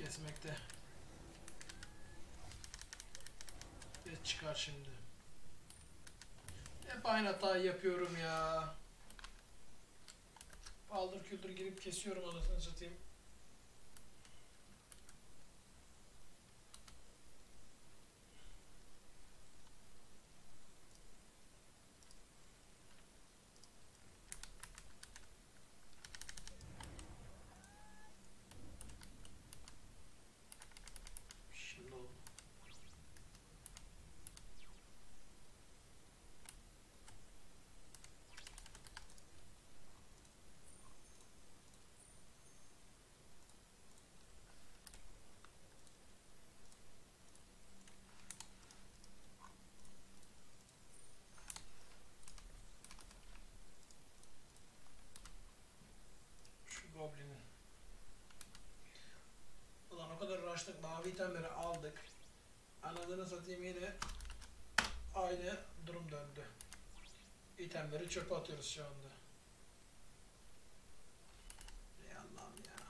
Etmekte. Geç çıkar şimdi. Hep aynı hatayı yapıyorum ya. Paldır küldür girip kesiyorum anasını satayım. Şimdi oldu. Şu goblinin. Ulan uğraştık mavi itemleri aldık. Anadını satayım yine aynı durum döndü. İtemleri çöpe atıyoruz şu anda. Ey Allah'ım ya.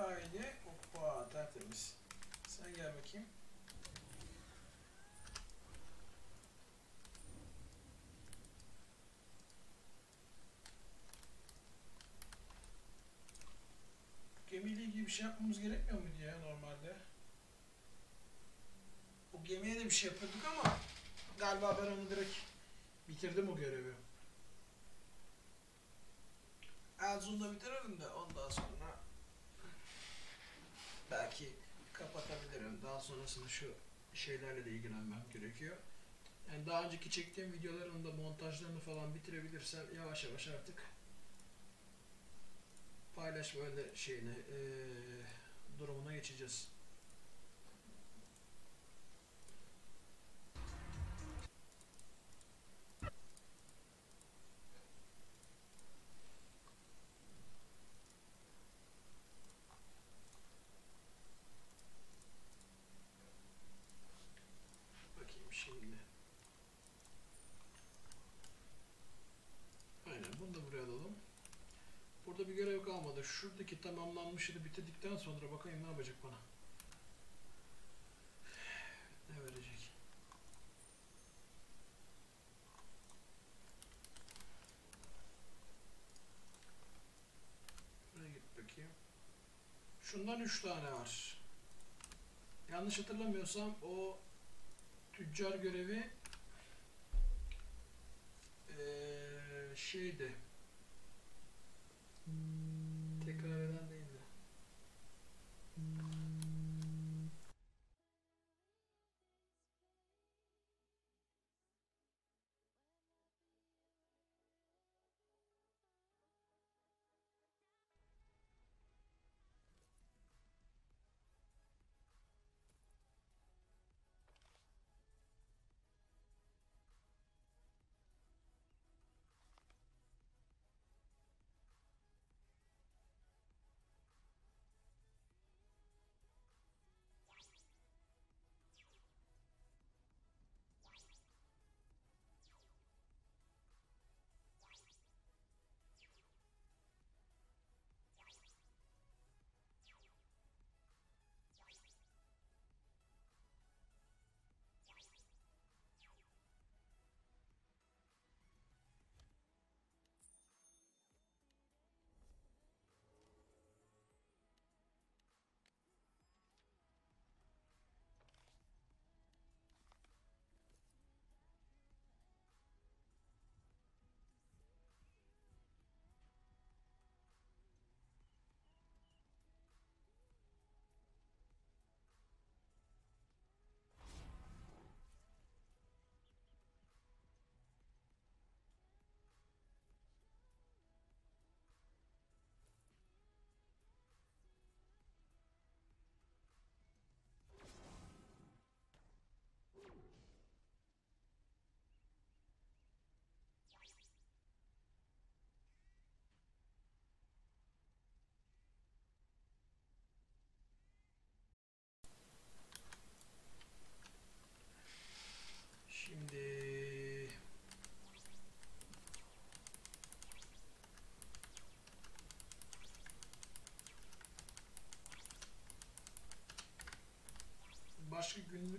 Haydi. Hoppa tertemiz. Sen gel bakayım. Gemiyle ilgili bir şey yapmamız gerekmiyor muydu ya normalde? O gemiye de bir şey yapıyorduk ama galiba ben onu direkt bitirdim o görevi. Elzun'da bitiririm de ondan sonra belki kapatabilirim. Daha sonrasında şu şeylerle de ilgilenmem gerekiyor. Yani daha önceki çektiğim videoların da montajlarını falan bitirebilirsem yavaş yavaş artık paylaşma şeyine eee, durumuna geçeceğiz. Bakayım şimdi. Aynen bunu da buraya alalım. Burada bir görev kalmadı. Şuradaki tamamlanmışı bitirdikten sonra bakayım ne yapacak bana. Ne verecek? Buraya git bakayım. Şundan 3 tane var. Yanlış hatırlamıyorsam o tüccar görevi eee şeydi.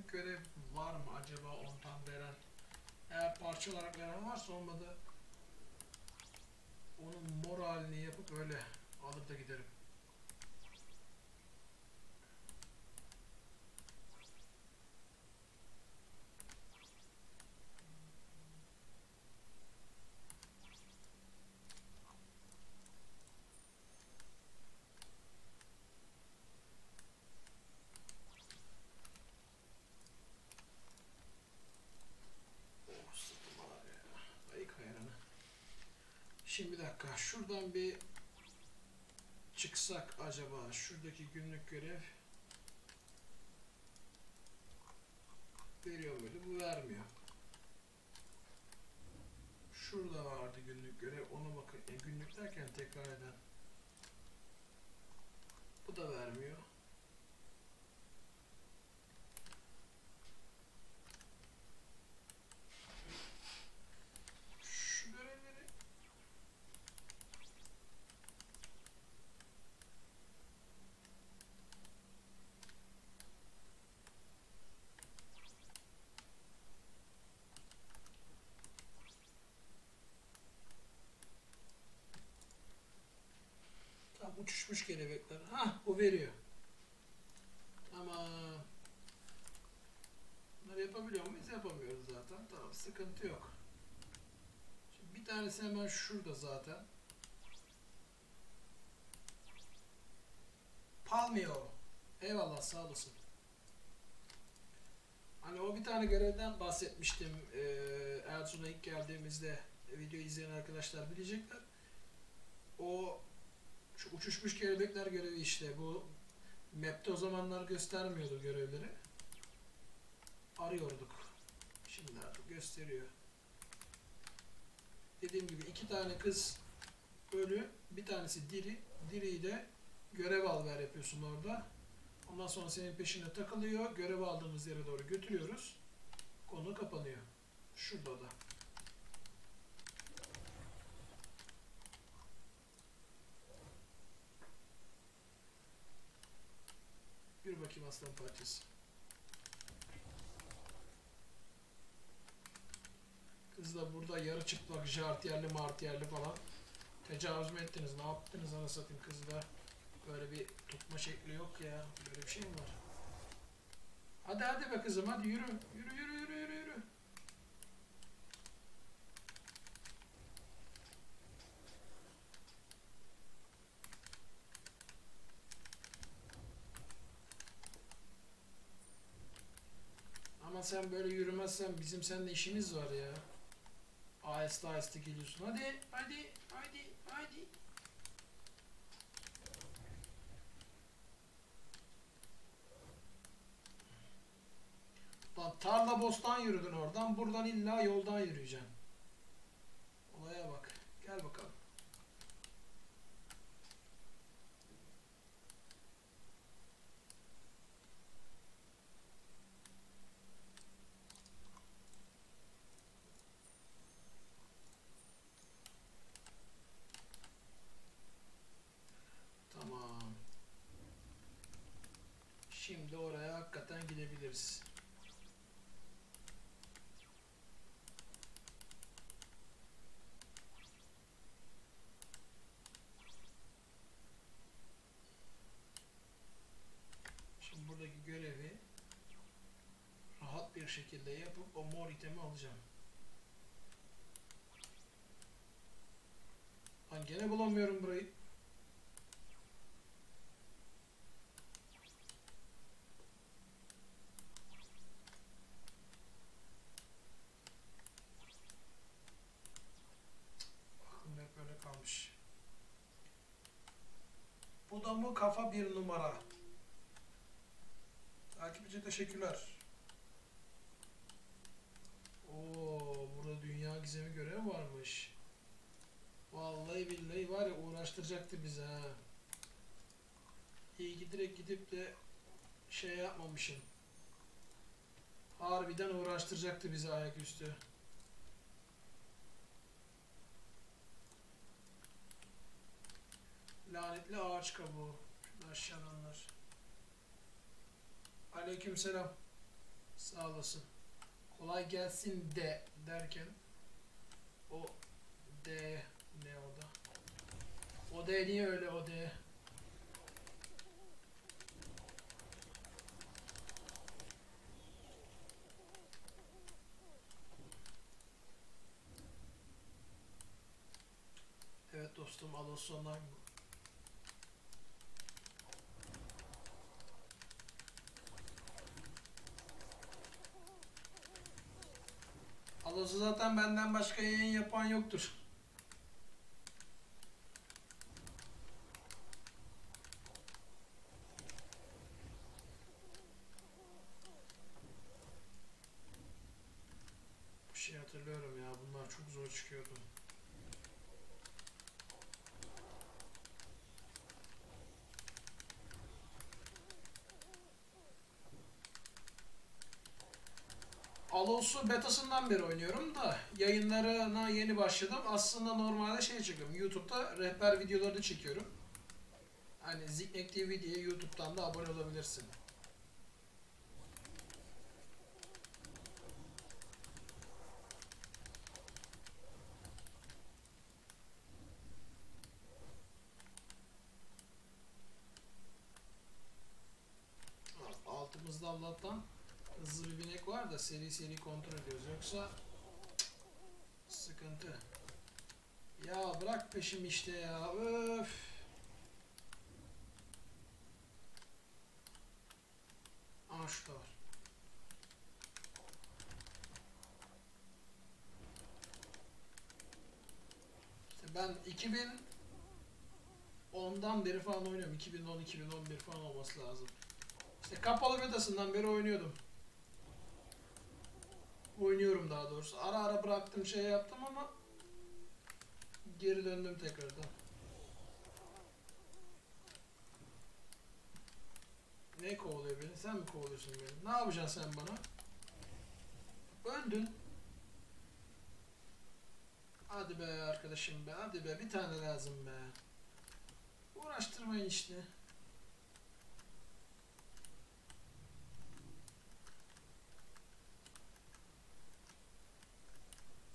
Günlük görev var mı acaba ondan veren? Eğer parça olarak veren varsa olmadı onun mor halini yapıp öyle alır da giderim. Dakika. Şuradan bir çıksak acaba şuradaki günlük görev veriyor muydu? Bu vermiyor. Şurada vardı günlük görev. Ona bakın. E, günlük derken tekrar eden. Bu da vermiyor. Şu görevleri Tam uçuşmuş kelebekler. Hah bu veriyor. Tamam. Bunları yapabiliyor muyuz? Yapamıyoruz zaten. Tamam sıkıntı yok. Şimdi bir tanesi hemen şurada zaten. Palmio. Eyvallah sağ olasın. Hani o bir tane görevden bahsetmiştim. Ee, Erzurum'a ilk geldiğimizde videoyu izleyen arkadaşlar bilecekler. O şu uçuşmuş kelebekler görevi işte bu map'te o zamanlar göstermiyordu görevleri. Arıyorduk. Şimdi artık gösteriyor. Dediğim gibi iki tane kız ölü, bir tanesi diri. Diriyi de görev al ver yapıyorsun orada. Ondan sonra senin peşine takılıyor. Görev aldığımız yere doğru götürüyoruz. Konu kapanıyor. Şurada da. Yürü bakayım aslan parçası. Kız da burada yarı çıplak, jartiyerli, martiyerli falan. Tecavüz mü ettiniz? Ne yaptınız ana satayım kızı da? Böyle bir tutma şekli yok ya. Böyle bir şey mi var? Hadi hadi be kızım hadi yürü yürü yürü. Ama sen böyle yürümezsen bizim seninle işimiz var ya. Aheste aheste geliyorsun. Hadi hadi hadi hadi. Lan tarla bostan yürüdün oradan. Buradan illa yoldan yürüyeceksin. Olaya bak. Gel bakalım. Tamam. Şimdi hakikaten gidebiliriz. Şimdi buradaki görevi rahat bir şekilde yapıp o mor itemi alacağım. Lan gene bulamıyorum burayı. Aklım hep böyle kalmış. Bu da mı kafa bir numara? Takipçi teşekkürler. Oo, burada dünya gizemi görevi varmış. Vallahi billahi var ya uğraştıracaktı bizi ha. İyi ki direkt gidip de şey yapmamışım. Harbiden uğraştıracaktı bizi ayaküstü. Lanetli ağaç kabuğu. Şurada aşağıdanlar. Aleykümselam. Sağ olasın. Kolay gelsin de derken o de ne o da? O de niye öyle o de? Evet dostum Alos Alos'u zaten benden başka yayın yapan yoktur. Bir şey hatırlıyorum ya bunlar çok zor çıkıyordu. Alos'u betasından beri oynuyorum da yayınlarına yeni başladım. Aslında normalde şey çekiyorum. YouTube'da rehber videoları çekiyorum. Hani Ziknek TV diye YouTube'dan da abone olabilirsin. Altımızda Allah'tan hızlı bir binek var da seri seri kontrol ediyoruz. Yoksa sıkıntı. Ya bırak peşim işte ya. Öf. Aa şurada var. İşte ben 2010'dan beri falan oynuyorum. 2010-2011 falan olması lazım. İşte kapalı betasından beri oynuyordum. Oynuyorum daha doğrusu. Ara ara bıraktım şey yaptım ama geri döndüm tekrardan. Ne kovalıyor beni? Sen mi kovalıyorsun beni? Ne yapacaksın sen bana? Öldün. Hadi be arkadaşım be. Hadi be. Bir tane lazım be. Uğraştırmayın işte.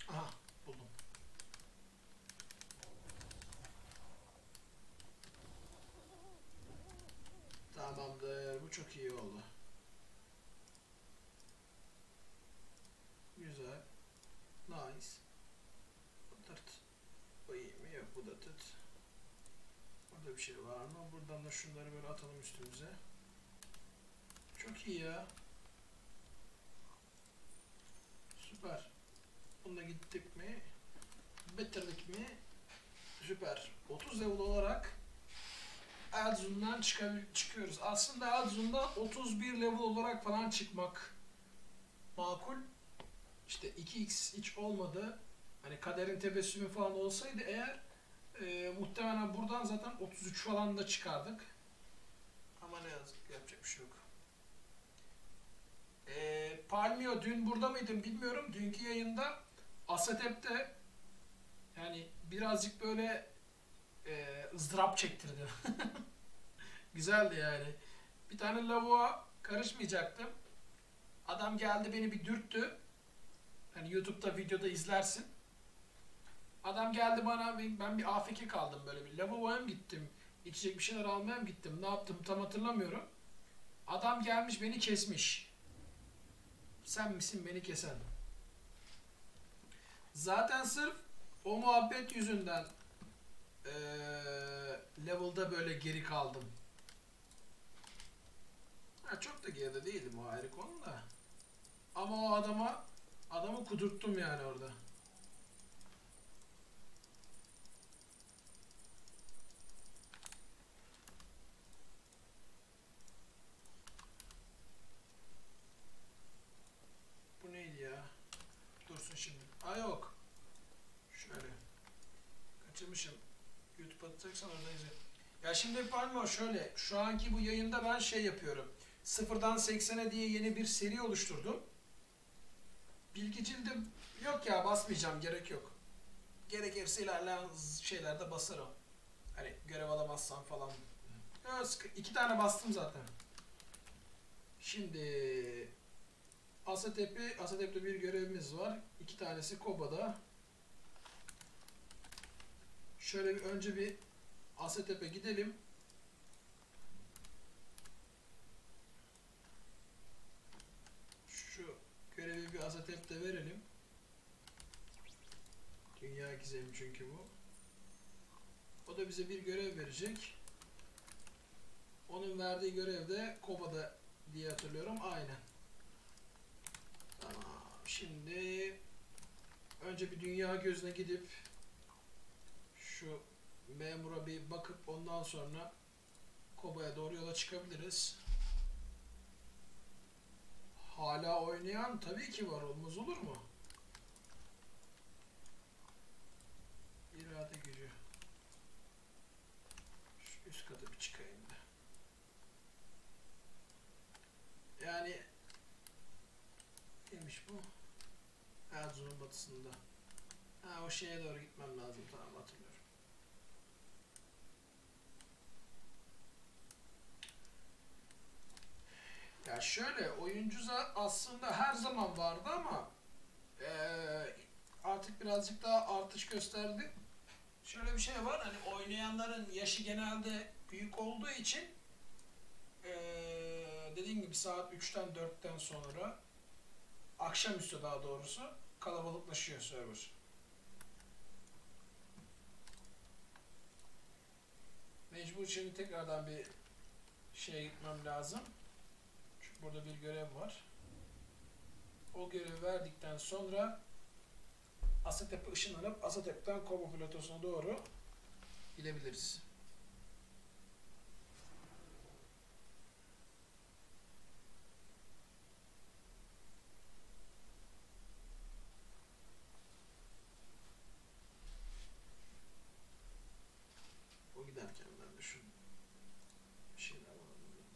Aha buldum. Tamamdır. Bu çok iyi oldu. Güzel. Nice. Bu tırt. Bu iyi mi? Yok bu da tırt. Burada bir şey var mı? Buradan da şunları böyle atalım üstümüze. Çok iyi ya. Süper. Bununla gittik mi? Bitirdik mi? Süper. 30 level olarak çıkabil- çıkıyoruz. Aslında Elzun'da 31 level olarak falan çıkmak makul. İşte 2x hiç olmadı. Hani kaderin tebessümü falan olsaydı eğer e, muhtemelen buradan zaten 33 falan da çıkardık. Ama ne yazık yapacak bir şey yok. E, Palmio dün burada mıydım bilmiyorum. Dünkü yayında Asetep'te yani birazcık böyle e, ızdırap çektirdi. Güzeldi yani. Bir tane lavuğa karışmayacaktım. Adam geldi beni bir dürttü. Hani YouTube'da videoda izlersin. Adam geldi bana ben bir AFK kaldım böyle bir lavaboya mı gittim? İçecek bir şeyler almaya mı gittim? Ne yaptım tam hatırlamıyorum. Adam gelmiş beni kesmiş. Sen misin beni kesen? Zaten sırf o muhabbet yüzünden eee level'da böyle geri kaldım. Ha, çok da geride değildim o ayrı konu. Ama o adama adamı kudurttum yani orada. Bu neydi ya? Şimdi. Aa yok. Şöyle. Kaçırmışım. YouTube atacaksan orada izle. Ya şimdi Palmo şöyle. Şu anki bu yayında ben şey yapıyorum. Sıfırdan 80'e diye yeni bir seri oluşturdum. Bilgi cildim yok ya basmayacağım gerek yok. Gerekirse ilerleyen şeylerde basarım. Hani görev alamazsam falan. Sıkı- iki tane bastım zaten. Şimdi Asatep'i, Asatep'te bir görevimiz var. İki tanesi Koba'da. Şöyle bir önce bir Asatep'e gidelim. Şu görevi bir Asatep'te verelim. Dünya gizemi çünkü bu. O da bize bir görev verecek. Onun verdiği görev de Koba'da diye hatırlıyorum. Aynen. Tamam. Şimdi önce bir dünya gözüne gidip şu memura bir bakıp ondan sonra Koba'ya doğru yola çıkabiliriz. Hala oynayan tabii ki var olmaz olur mu? İrade gücü. Şu üst kata bir çıkayım da. Yani neymiş bu? Erzurum'un batısında. Ha o şeye doğru gitmem lazım tamam hatırlıyorum. Ya şöyle oyuncu aslında her zaman vardı ama eee, artık birazcık daha artış gösterdi. Şöyle bir şey var hani oynayanların yaşı genelde büyük olduğu için eee dediğim gibi saat 3'ten 4'ten sonra akşamüstü daha doğrusu kalabalıklaşıyor server. Mecbur şimdi tekrardan bir şeye gitmem lazım. Çünkü burada bir görev var. O görevi verdikten sonra Asatepe ışınlanıp Asatepe'den Kobo platosuna doğru gidebiliriz. O giderken ben de şu bir şeyler var mı bilmiyorum.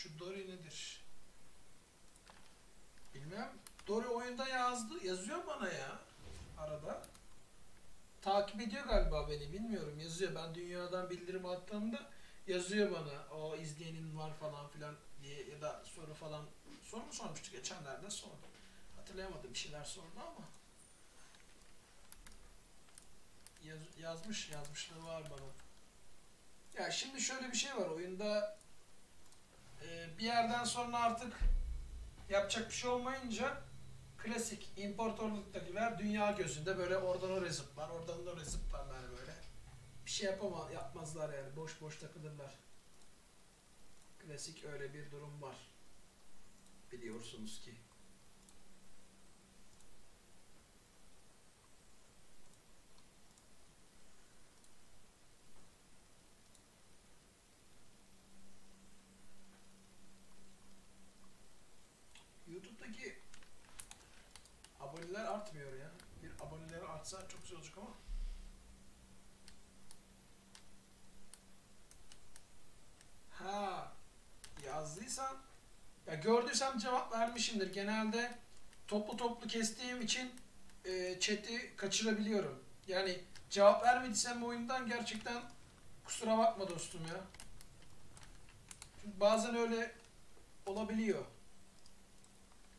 Şu Dory nedir? Bilmem. Dory oyunda yazdı. Yazıyor bana ya. Arada. Takip ediyor galiba beni. Bilmiyorum. Yazıyor. Ben dünyadan bildirim attığımda yazıyor bana. O izleyenin var falan filan diye ya da soru falan. Soru mu sormuştu geçenlerde? Sordu. Hatırlayamadım. Bir şeyler sordu ama. Yaz- yazmış. Yazmışlığı var bana. Ya şimdi şöyle bir şey var. Oyunda ee, bir yerden sonra artık yapacak bir şey olmayınca klasik imparatorluktakiler dünya gözünde böyle oradan oraya zıplar, oradan oraya. Bir şey yapama, yapmazlar yani. Boş boş takılırlar. Klasik öyle bir durum var. Biliyorsunuz ki. YouTube'daki aboneler artmıyor ya. Bir aboneleri artsa çok güzel olacak ama. Ha, yazdıysan ya gördüysem cevap vermişimdir. Genelde toplu toplu kestiğim için e, chat'i kaçırabiliyorum. Yani cevap vermediysem oyundan gerçekten kusura bakma dostum ya. Çünkü bazen öyle olabiliyor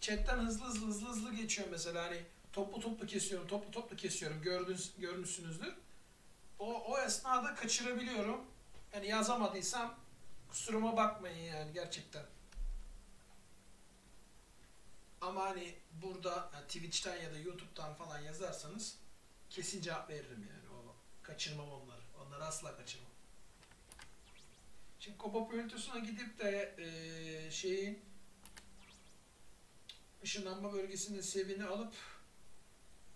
chatten hızlı hızlı hızlı hızlı geçiyor mesela hani toplu toplu kesiyorum, toplu toplu kesiyorum. Gördünüz, görmüşsünüzdür. O, o esnada kaçırabiliyorum. Yani yazamadıysam kusuruma bakmayın yani gerçekten. Ama hani burada yani Twitch'ten ya da YouTube'dan falan yazarsanız kesin cevap veririm yani. O kaçırmam onları. Onları asla kaçırmam. Şimdi Kopa Pöltüsü'ne gidip de eee şeyin ışınlanma bölgesinde sevini alıp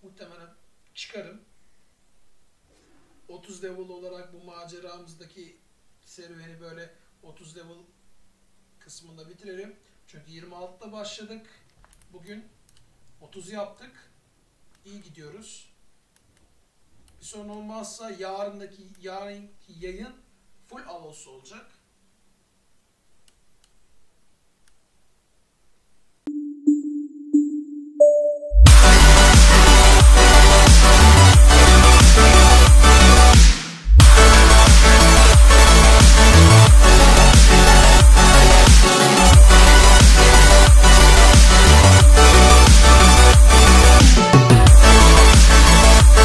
muhtemelen çıkarım. 30 level olarak bu maceramızdaki serüveni böyle 30 level kısmında bitirelim. Çünkü 26'da başladık. Bugün 30 yaptık. İyi gidiyoruz. Bir sorun olmazsa yarındaki yarınki yayın full Avos olacak.